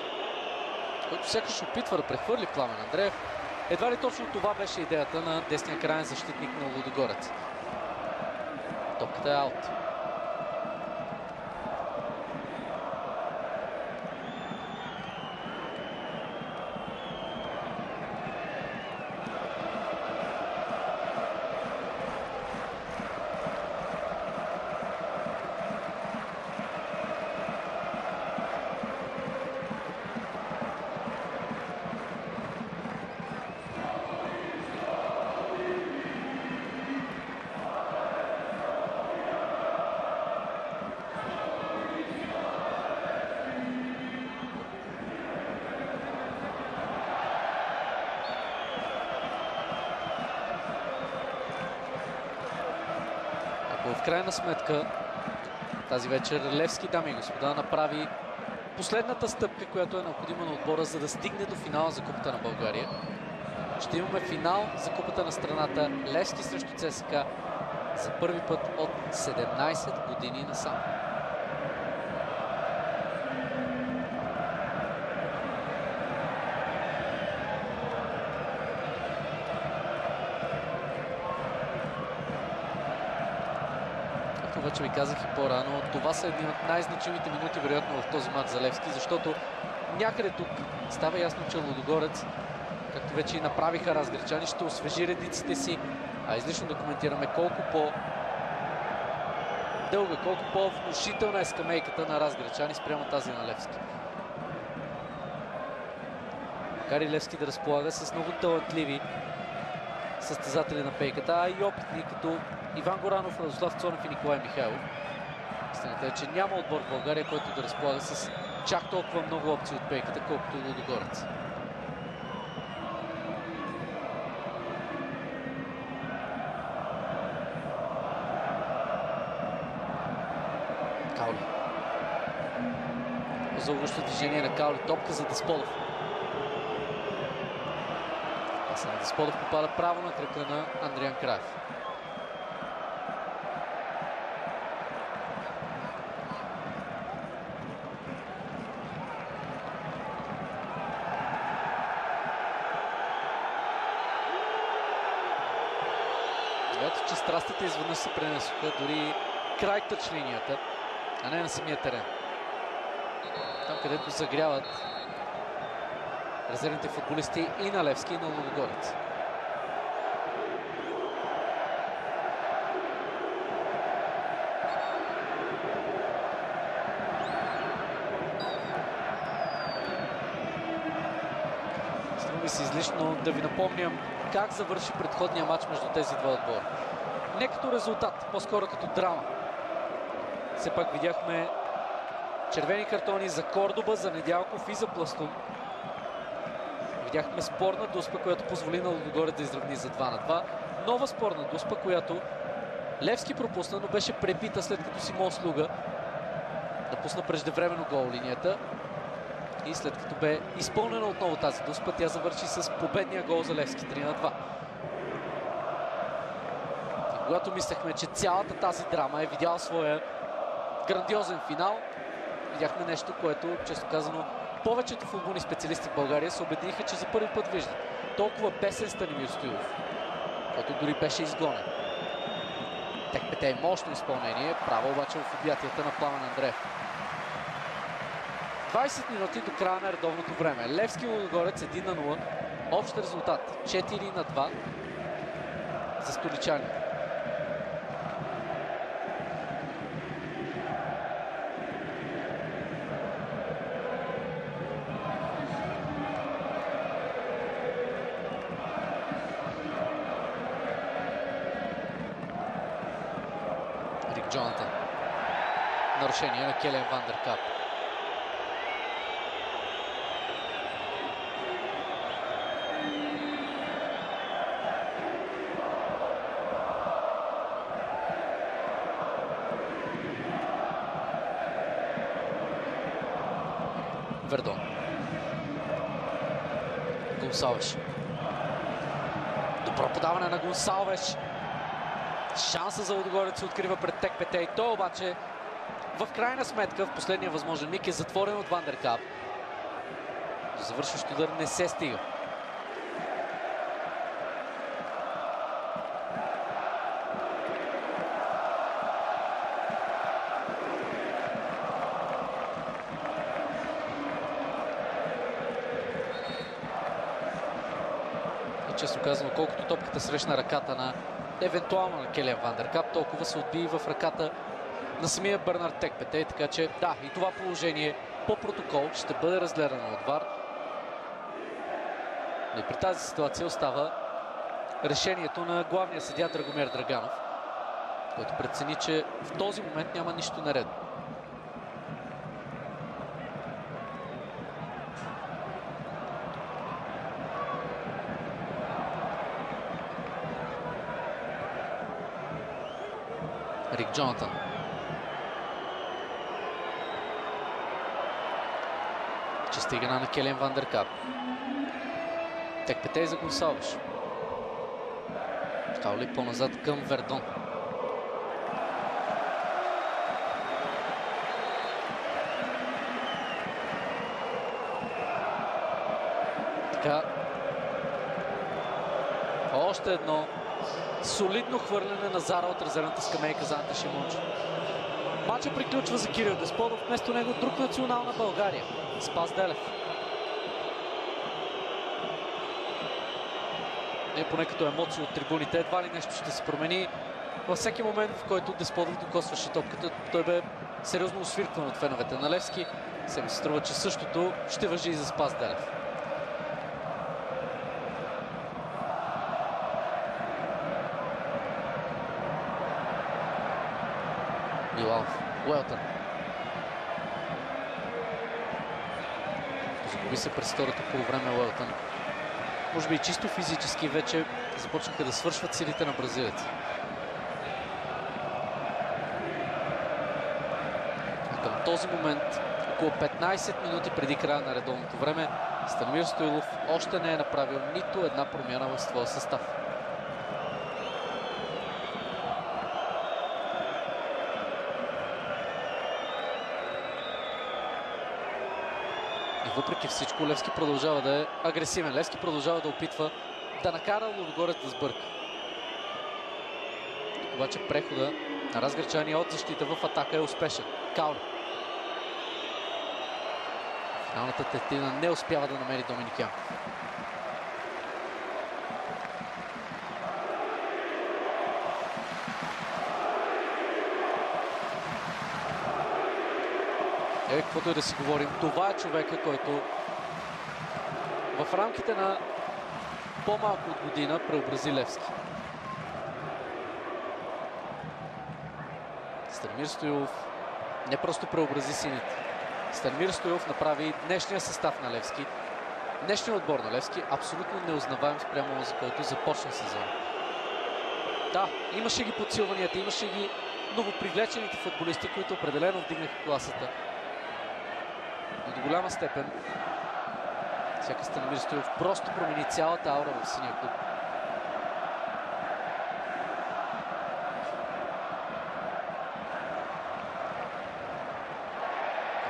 Който сякаш опитва да прехвърли Пламен Андреев. Едва ли точно това беше идеята на десния крайен защитник на Лудогорец. Топката е аут. Крайна сметка тази вечер Левски, дами и господа, направи последната стъпка, която е необходима на отбора, за да стигне до финала за Купата на България. Ще имаме финал за Купата на страната Левски срещу ЦСК за първи път от 17 години насам. Както вече ви казах и по-рано, това са едни от най-значимите минути, вероятно, в този матч за Левски, защото някъде тук става ясно, че Лудогорец, както вече и направиха разгречани, ще освежи редиците си, а излишно да коментираме колко по дълга, колко по-внушителна е скамейката на разгречани спрямо тази на Левски. Макар и Левски да разполага с много талантливи състезатели на пейката, а и опитни, като Иван Горанов, Радослав Цонев и Николай Михайлов. Истината е, че няма отбор в България, който да разполага с чак толкова много опции от пейката, колкото Лудогорец. Каули. Заобщо движение на Каули. Топка за Десполов. Паса попада право на кръка на Андриан Краев. Ето, че страстите изведнъж се пренесоха дори край тъч линията, а не на самия терен. Там, където загряват резервните футболисти и на Левски, и на Лудогорец. Да ви напомням как завърши предходния матч между тези два отбора. Не като резултат, по-скоро като драма. Все пак видяхме червени картони за Кордоба, за Недялков и за Пластун. Видяхме спорна дуспа, която позволи на Лудогорец да изравни за 2 на 2. Нова спорна дуспа, която Левски пропусна, но беше пребита след като Симон Слуга напусна преждевременно гол линията. И след като бе изпълнена отново тази дуспа, тя завърши с победния гол за Левски 3 на 2. И когато мислехме, че цялата тази драма е видяла своя грандиозен финал, видяхме нещо, което, често казано, повечето футболни специалисти в България се убедиха, че за първи път виждат. Толкова бесен Станимир Стоилов, който дори беше изгонен. Текпете е мощно изпълнение, право обаче в обятията на Пламен Андреев. 20 минути до края на редовното време. Левски Лудогорец 1 на 0. Общ резултат 4 на 2 за столичани. Рик Джонатан. Нарушение на Келен Вандеркап. Вердон. Гонсалвеш. Добро подаване на Гонсалвеш. Шанса за Лудогорец се открива пред Текпете и той обаче в крайна сметка в последния възможен миг е затворен от Вандеркап. Завършващ удар не се стига. И казано, колкото топката срещна ръката на евентуално на Келен Вандеркап, толкова се отби в ръката на самия Бърнар Текпете. Така че да, и това положение по протокол ще бъде разгледано от ВАР. Но и при тази ситуация остава решението на главния съдия Драгомир Драганов, който прецени, че в този момент няма нищо наредно. Рик Джонатан. Честа игра на Келен Вандеркап. Текпете за Гонсалвеш. Хаули по-назад към Вердон. Така. Още едно солидно хвърляне на Зара от резервната скамейка за Анте Шимончо. Матчът приключва за Кирил Десподов, вместо него друг национал на България. Спас Делев. Не поне като емоции от трибуните, едва ли нещо ще се промени. Във всеки момент, в който Десподов докосваше топката, той бе сериозно освиркван от феновете на Левски. Се ми струва, че същото ще въжи и за Спас Делев. Билалов. Уелтън. Загуби се през второто полувреме Уелтън. Може би чисто физически вече започнаха да свършват силите на бразилец. Към този момент, около 15 минути преди края на редовното време, Станимир Стоилов още не е направил нито една промяна в своя състав. Въпреки всичко Левски продължава да е агресивен. Левски продължава да опитва да накара Лудогорец да сбърка. Обаче прехода на разграчания от защита в атака е успешен. Каули. Финалната тетина не успява да намери Доминик Янков. Е, каквото и да си говорим, това е човека, който в рамките на по-малко от година преобрази Левски. Станимир Стоилов не просто преобрази сините. Станимир Стоилов направи днешния състав на Левски, днешния отбор на Левски, абсолютно неузнаваем спрямо за който започна сезон. Да, имаше ги подсилванията, имаше ги новопривлечените футболисти, които определено вдигнаха класата. До голяма степен всяка Станимир Стоилов просто промени цялата аура в синия клуб.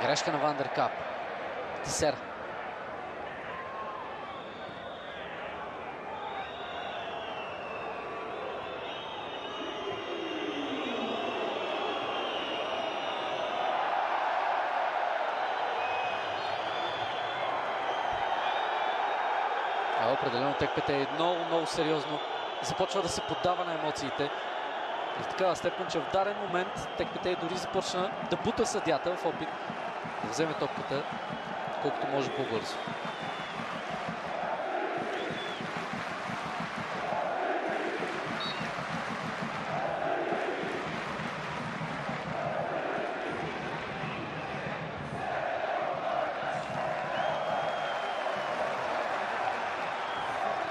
Грешка на Вандеркап. Тисер. А Текпете е много, много сериозно. Започва да се поддава на емоциите. И в такава степен, че в даден момент Текпете дори започна да бута съдята в опит да вземе топката колкото може по-бързо.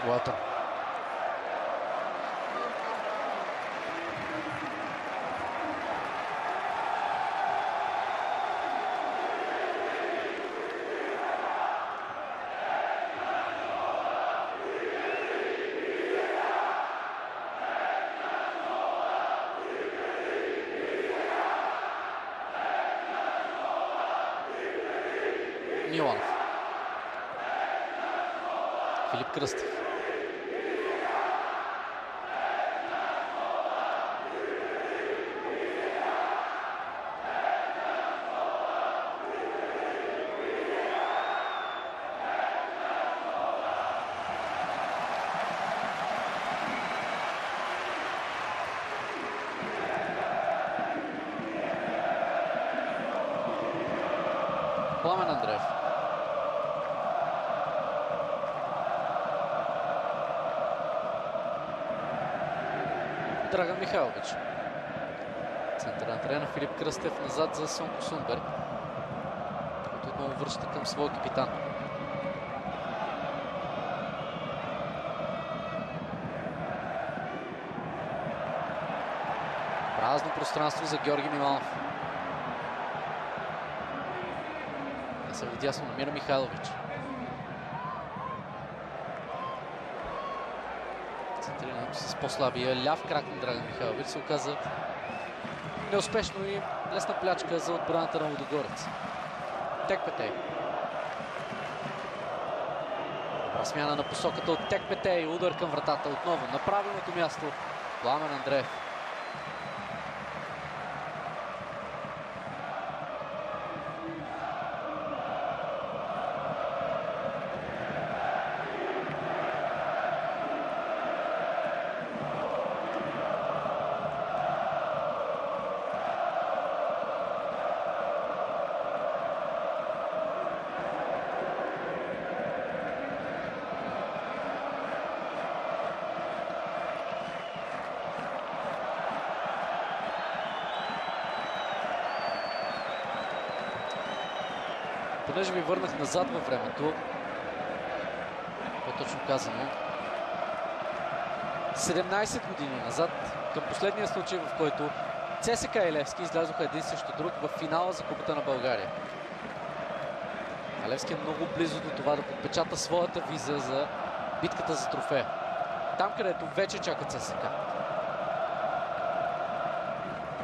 Уелтън. Миланов. Филип Кръстев. Михайлович. Център на терена Филип Кръстев назад за Сонко Сунберг, който отново връща към своя капитан. Празно пространство за Георги Миланов. Не се дясно намира Михайлович. Центрирането с по-слабия ляв крак на Драган Михайлович се оказа неуспешно и лесна плячка за отбраната на Лудогорец. Тек Петей. Добра смяна на посоката от Тек Петей. Удар към вратата отново. На правилното място. Пламен Андреев. Върнах назад във времето, по-точно казано, 17 години назад, към последния случай, в който ЦСКА и Левски излязоха един срещу друг в финала за Купата на България. А Левски е много близо до това да подпечата своята виза за битката за трофея. Там, където вече чака ЦСКА.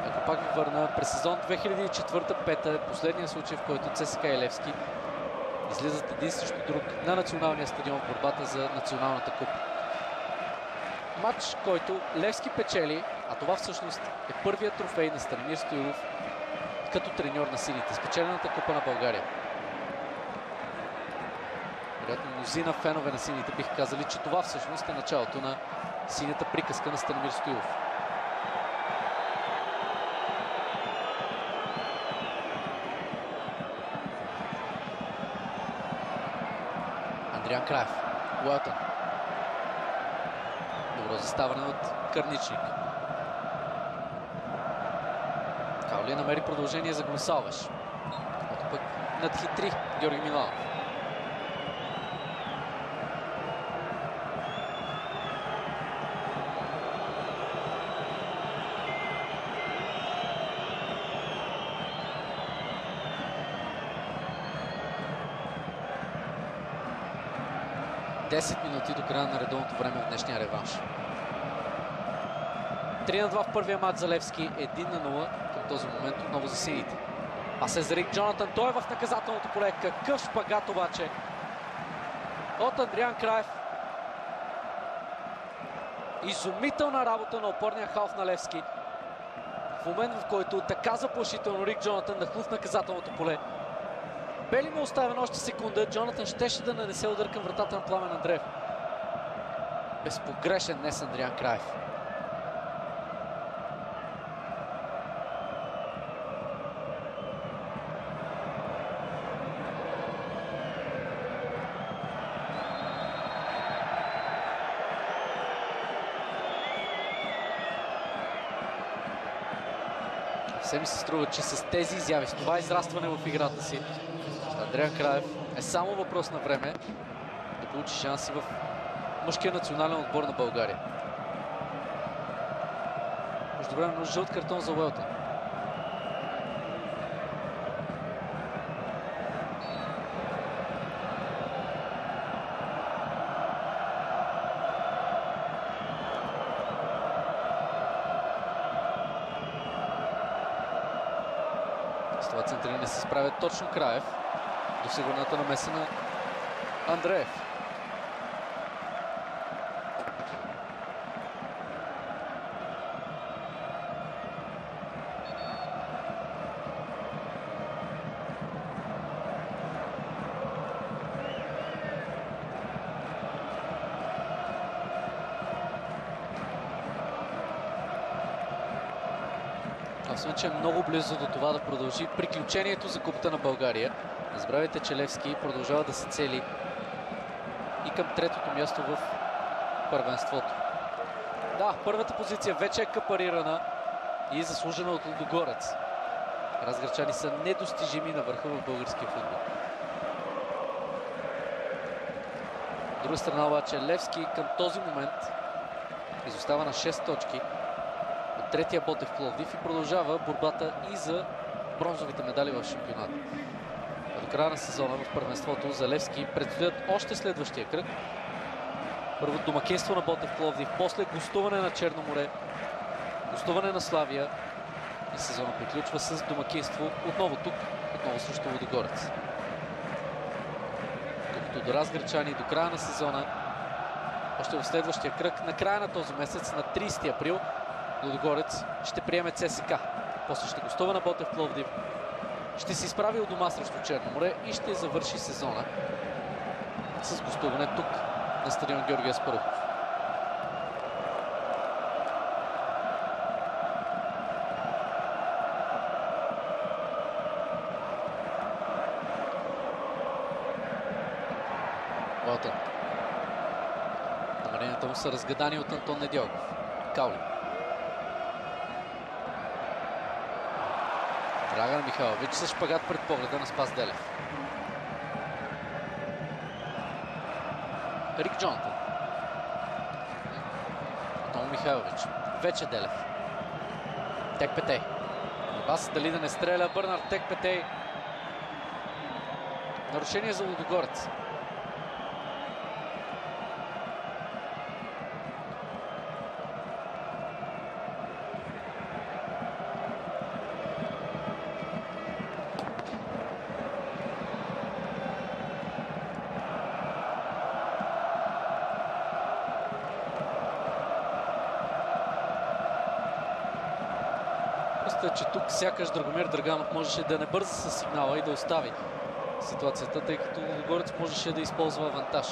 Ако пак ви върна, през сезон 2004-2005 е последния случай, в който ЦСКА и Левски излизат един срещу друг на националния стадион в борбата за националната купа. Матч, който Левски печели, а това всъщност е първият трофей на Станимир Стоилов като треньор на сините. Спечелената купа на България. Вероятно мнозина фенове на сините бих казали, че това всъщност е началото на синята приказка на Станимир Стоилов. Андриан Краев. Уелтън. Добро заставане от Кърничник. Каули намери продължение за Гонсалвеш. От пък надхитри Георги Миналов. 10 минути до края на редовното време в днешния реванш. 3 на 2 в първия мат за Левски, 1 на 0 към този момент отново за сините. А се зарик Джонатан, той е в наказателното поле. Какъв шпагат обаче от Андриан Краев. Изумителна работа на опорния халф на Левски. В момент, в който така заплашително Рик Джонатан нахлу в наказателното поле, Бели му оставен още секунда. Джонатан щеше да нанесе удар към вратата на Пламен Андреев. Безпогрешен днес Андриан Краев. Все ми се струва, че с тези изяви, с това израстване в играта си, Андриан Краев е само въпрос на време да получи шанси в мъжкия национален отбор на България. Междувременно жълт картон за Уелтън. С това центриране се справя точно Краев. До сигурната намеса на Андреев. Освен, че е много близо до това да продължи приключението за Купата на България. Не забравяйте, че Левски продължава да се цели и към третото място в първенството. Да, първата позиция вече е капарирана и заслужена от Лудогорец. Разграчани са недостижими на върха в българския футбол. Друга страна обаче Левски към този момент изостава на 6 точки от третия Ботев Пловдив и продължава борбата и за бронзовите медали в шампионата. Края на сезона в първенството за Левски предстоят още следващия кръг. Първо домакинство на Ботев Пловдив, после гостуване на Черно море, гостуване на Славия и сезона приключва с домакинство отново тук, отново срещу Водогорец. Докато до разграчани до края на сезона, още в следващия кръг, на края на този месец, на 30 април, Лудогорец ще приеме ЦСК. После ще гостува на Ботев Пловдив. Ще се изправи от дома срещу Черно море и ще завърши сезона с гостуване тук на стадион Георгия Спарухов. Уелтън. Намеренията му са разгадани от Антон Недялков. Каулин. Драган Михайлович с шпагат пред погледа на Спас Делев. Рик Джонатан. Антон Михайлович. Вече Делев. Тек Петей. Бас дали да не стреля. Бърнар Тек Петей. Нарушение за Лудогорец. Просто е, че тук сякаш Драгомир Драганов можеше да не бърза с сигнала и да остави ситуацията, тъй като Лудогорец можеше да използва авантаж.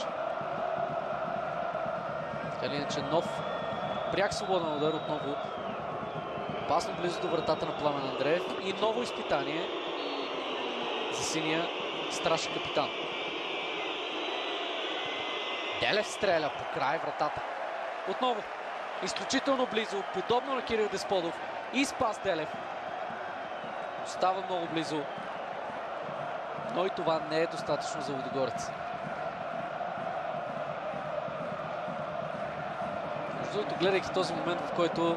Така иначе нов пряк свободен удар отново опасно близо до вратата на Пламен Андреев и ново изпитание за синия страж капитан. Делев стреля по край вратата. Отново изключително близо, подобно на Кирил Десподов и Спас Делев. Остава много близо, но и това не е достатъчно за. Между другото, гледайки този момент, в който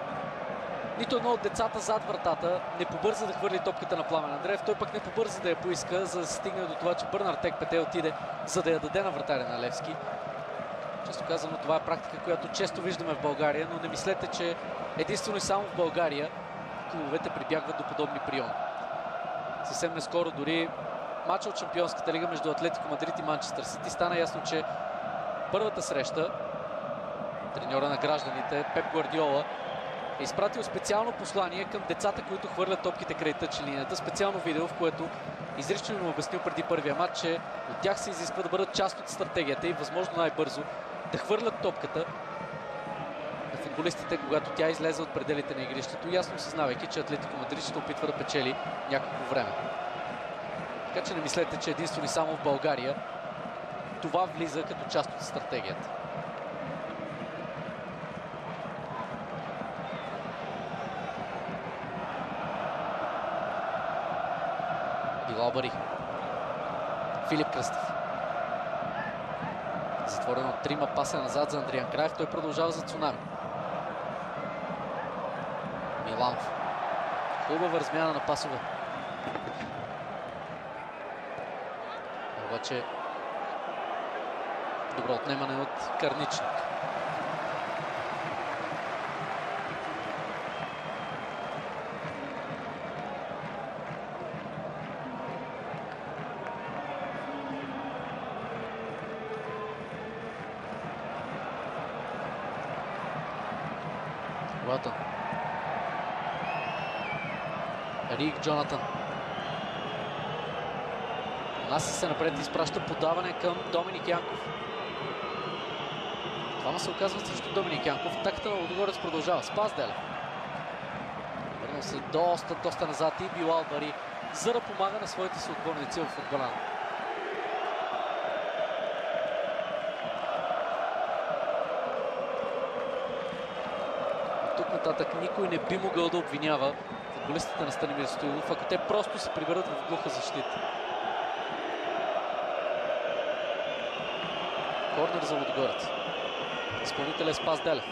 нито едно от децата зад вратата не побърза да хвърли топката на Пламен Андреев, той пък не побърза да я поиска, за да стигне до това, че Бърнар Тек Пете отиде, за да я даде на вратаря на Левски. Често казано, това е практика, която често виждаме в България, но не мислете, че единствено и само в България клубовете прибягват до подобни приеми. Съвсем нескоро дори матча от Шампионската лига между Атлетико Мадрид и Манчестър Сити стана ясно, че първата среща треньора на гражданите Пеп Гвардиола е изпратил специално послание към децата, които хвърлят топките край тъч линията. Специално видео, в което изрично им обяснил преди първия матч, че от тях се изисква да бъдат част от стратегията и възможно най-бързо да хвърлят топката футболистите, когато тя излезе от пределите на игрището, ясно съзнавайки, че Атлетико Мадрид ще опитва да печели някакво време. Така че не мислете, че единствено и само в България това влиза като част от стратегията. Билал Филип Кръстев. Затворено трима паса назад за Андриан Краев. Той продължава за Цунами. Миланов. Хубава размяна на пасове. Обаче добро отнемане от Карничник. Уелтън. Рик Джонатан. Наси се напред изпраща подаване към Доминик Янков. Това се оказва срещу Доминик Янков. Атаката на Лодогорец продължава. Спас Делев. Върнал се доста, доста назад и Билал Бари, за да помага на своите съотборници в отбрана. тук нататък никой не би могъл да обвинява футболистите на Станимир Стоилов, ако те просто се приберат в глуха защита. Корнер за Лудогорец. Изпълнител е Спас Делев.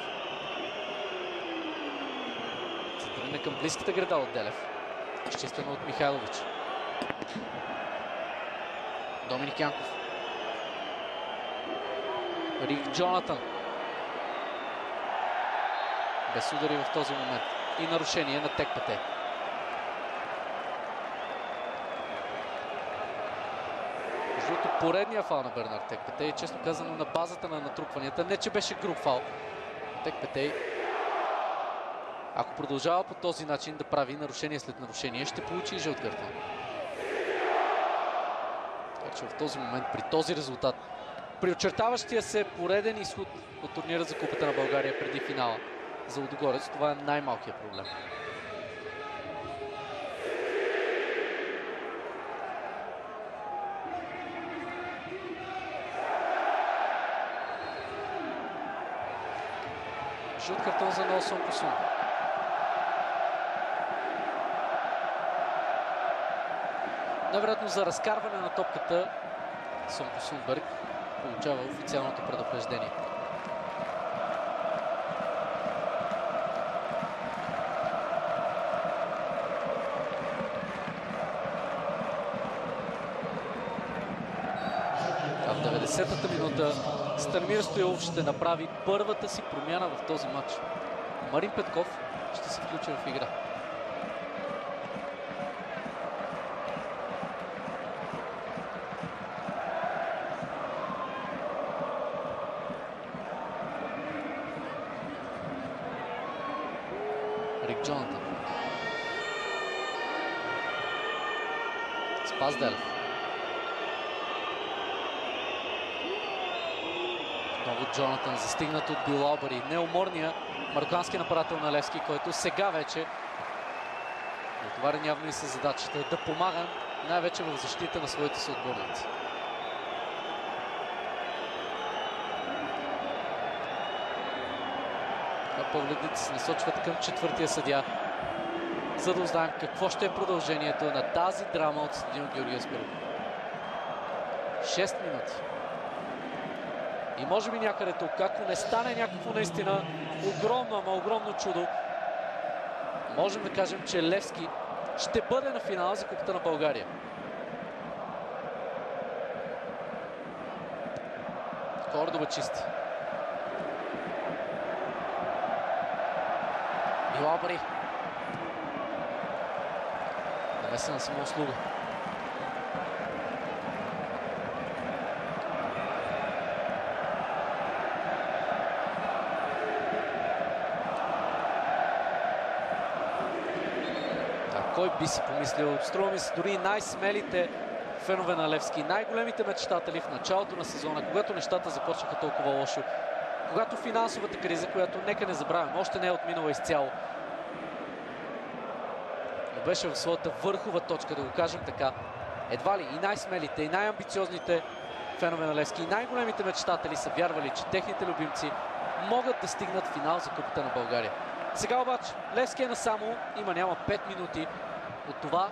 Се към близката града от Делев. Изчистено от Михайлович. Доминик Янков. Рик Джонатан. Без удари в този момент. И нарушение на Текпете. Между поредния фал на Бернар Текпете и честно казано на базата на натрупванията. Не, че беше груп фал. Текпетей ако продължава по този начин да прави нарушение след нарушение, ще получи и жълт картон. Така че в този момент, при този резултат, при очертаващия се пореден изход от турнира за Купата на България преди финала, за Лудогорец. Това е най-малкият проблем. Жут картон за Нолсон Косун. Невероятно за разкарване на топката Сонко Сунберг получава официалното предупреждение. в 90-та минута Станимир Стоилов ще направи първата си промяна в този матч. Марин Петков ще се включи в игра. Застигнат от Билобари. Неуморния мароккански нападател на Левски, който сега вече отоварен явно и с задачата да помага най-вече в защита на своите съотборници. Погледите се насочват към четвъртия съдя, за да узнаем какво ще е продължението на тази драма от стадион Георгия Спиров. 6 минути. И може би някъде тук, ако не стане някакво наистина огромно, ама огромно чудо, можем да кажем, че Левски ще бъде на финала за Купата на България. Кордоба чисти. Билабари. Намеса на самоуслуга. Би си помислил. Струва ми се дори най-смелите фенове на Левски, най-големите мечтатели в началото на сезона, когато нещата започнаха толкова лошо, когато финансовата криза, която нека не забравяме, още не е отминала изцяло, но беше в своята върхова точка, да го кажем така, едва ли и най-смелите, и най-амбициозните фенове на Левски, и най-големите мечтатели са вярвали, че техните любимци могат да стигнат финал за Купата на България. Сега обаче Левски е насамо, има няма 5 минути от това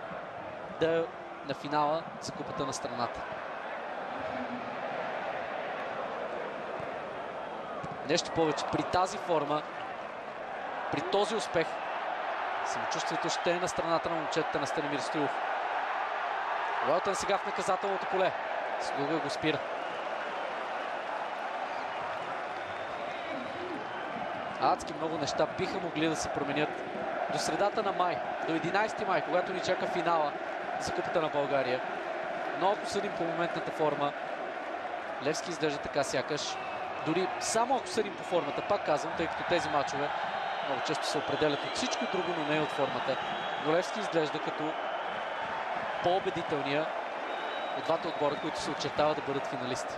да е на финала за Купата на страната. Нещо повече, при тази форма, при този успех, самочувствието ще е на страната на момчетата на Станимир Стоилов. Уелтън сега в наказателното поле. Слуга го спира. Адски много неща биха могли да се променят до средата на май, до 11 май, когато ни чака финала за Купата на България. Но ако съдим по моментната форма, Левски изглежда така сякаш. Дори само ако съдим по формата, пак казвам, тъй като тези мачове много често се определят от всичко друго, но не от формата. Но Левски изглежда като по-убедителния от двата отбора, които се очертават да бъдат финалисти.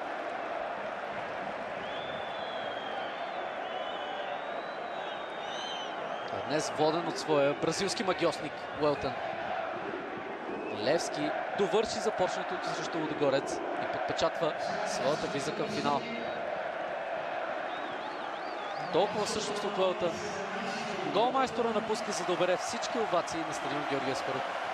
Днес воден от своя бразилски магиосник Уелтън. Левски довърши започнатото срещу Лудогорец и подпечатва своята виза към финал. Толкова всъщност от Уелтън. Голмайстора напуска за да обере всички овации на стадион Георгия Спаруков.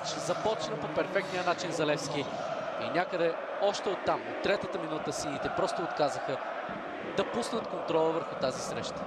Матч започна по перфектния начин за Левски. И някъде още оттам, от третата минута сините просто отказаха да пуснат контрола върху тази среща.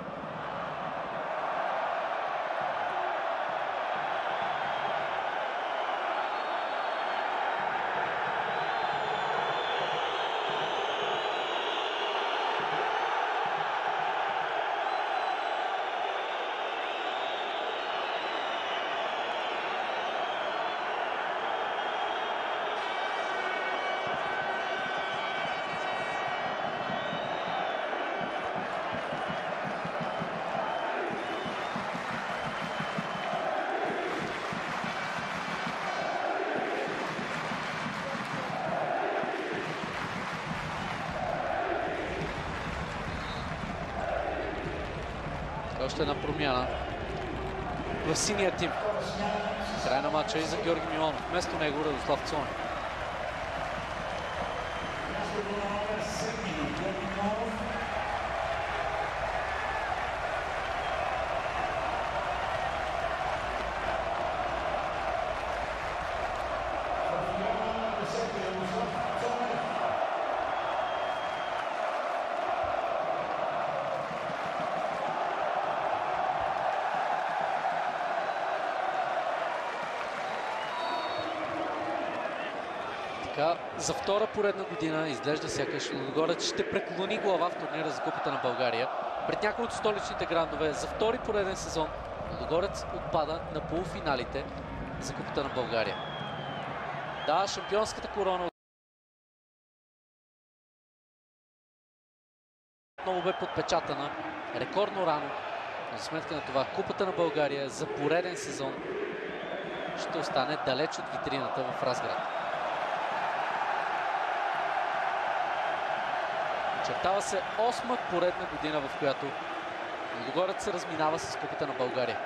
Синия тим. Край на матча и за Георги Милонов. Вместо него Радослав Цонев. За втора поредна година изглежда сякаш Лудогорец ще преклони глава в турнира за Купата на България. Пред някои от столичните грандове за втори пореден сезон Лудогорец отпада на полуфиналите за Купата на България. Да, шампионската корона отново бе подпечатана рекордно рано. Но за сметка на това Купата на България за пореден сезон ще остане далеч от витрината в Разград. Чертава се осма поредна година, в която Лудогорец се разминава с Купата на България.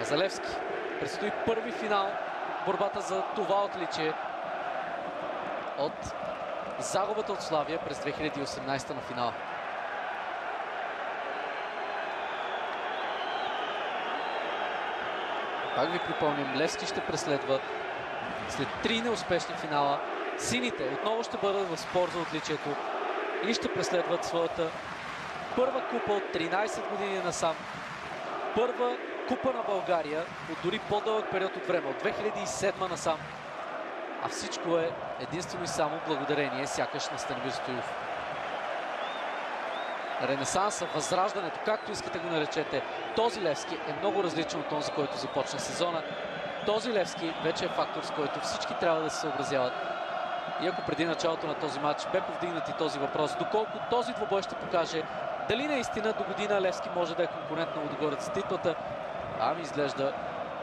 А за Левски предстои първи финал. Борбата за това отличие от загубата от Славия през 2018 на финала. Пак ви припомням, Левски ще преследва след три неуспешни финала Сините отново ще бъдат в спор за отличието и ще преследват своята първа купа от 13 години насам. Първа купа на България от дори по-дълъг период от време, от 2007 насам. А всичко е единствено и само благодарение, сякаш на Станимир Стоилов. ренесанса, възраждането, както искате го наречете, този Левски е много различен от този, който започна сезона. Този Левски вече е фактор, с който всички трябва да се съобразяват. И ако преди началото на този матч бе повдигнат и този въпрос, доколко този двобой ще покаже дали наистина до година Левски може да е конкурент на Лудогорец с титлата, ами изглежда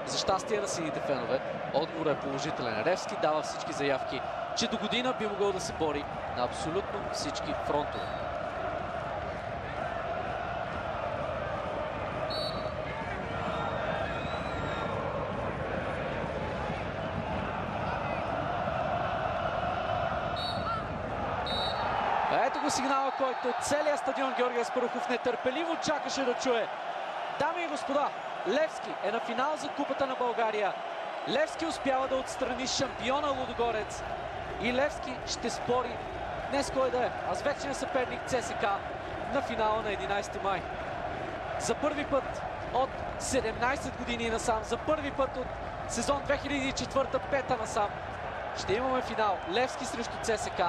за щастие на сините фенове. Отговорът е положителен. Левски дава всички заявки, че до година би могъл да се бори на абсолютно всички фронтове. Ето го сигнала, който целият стадион Георгия Спарухов нетърпеливо чакаше да чуе. Дами и господа, Левски е на финал за Купата на България. Левски успява да отстрани шампиона Лудогорец. И Левски ще спори днес кой да е, а с вечния съперник ЦСК на финала на 11 май. За първи път от 17 години насам, за първи път от сезон 2004-5 насам, ще имаме финал. Левски срещу ЦСК.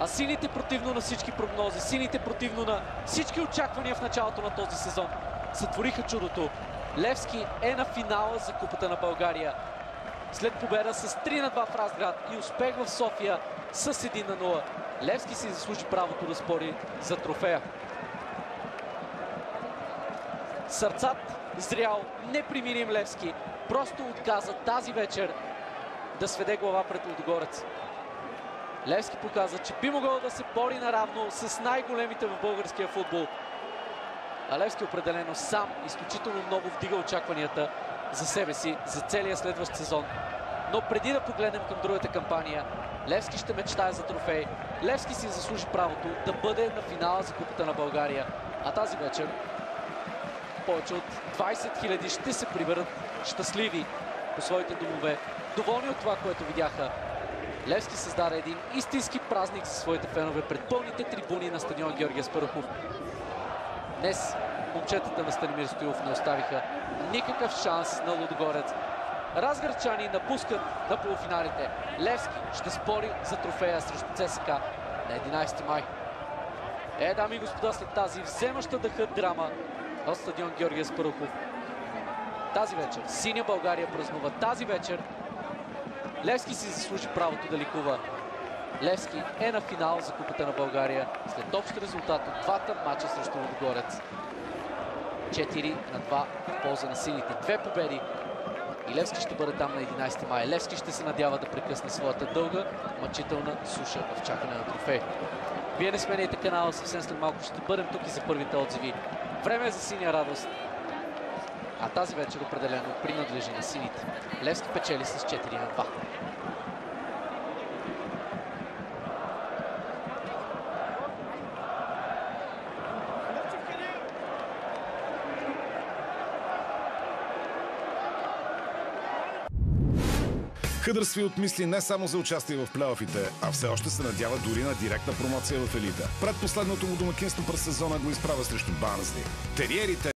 А сините противно на всички прогнози, сините противно на всички очаквания в началото на този сезон сътвориха чудото. Левски е на финала за Купата на България. След победа с 3 на 2 в Разград и успех в София с 1 на 0. Левски си заслужи правото да спори за трофея. Сърцат, зрял, непримирим Левски, просто отказа тази вечер да сведе глава пред Лудогорец. Левски показа, че би могъл да се бори наравно с най-големите в българския футбол. А Левски определено сам изключително много вдига очакванията за себе си, за целия следващ сезон. Но преди да погледнем към другата кампания, Левски ще мечтае за трофей. Левски си заслужи правото да бъде на финала за Купата на България. А тази вечер повече от 20 000 ще се приберат щастливи по своите домове, доволни от това, което видяха. Левски създаде един истински празник за своите фенове пред пълните трибуни на стадион Георгия Спарухов. Днес момчетата на Станимир Стоилов не оставиха никакъв шанс на Лудогорец. Разгърчани напускат на полуфиналите. Левски ще спори за трофея срещу ЦСК на 11 май. Е, дами и господа, след тази вземаща дъха драма от стадион Георгия Спарухов. Тази вечер Синя България празнува. Тази вечер Левски си заслужи правото да ликува. Левски е на финал за Купата на България след общ резултат от двата матча срещу Лудогорец. 4 на 2 в полза на сините. Две победи и Левски ще бъде там на 11 май. Левски ще се надява да прекъсне своята дълга, мъчителна суша в чакане на трофей. Вие не сменяйте канала, съвсем след малко ще бъдем тук и за първите отзиви. Време е за синя радост. А тази вечер определено принадлежи на сините. Левски печели с 4 на 2. Хъдърсфилд мисли не само за участие в плейофите, а все още се надява дори на директна промоция в елита. Предпоследното му домакинство през сезона го изправя срещу Барнсли. Териерите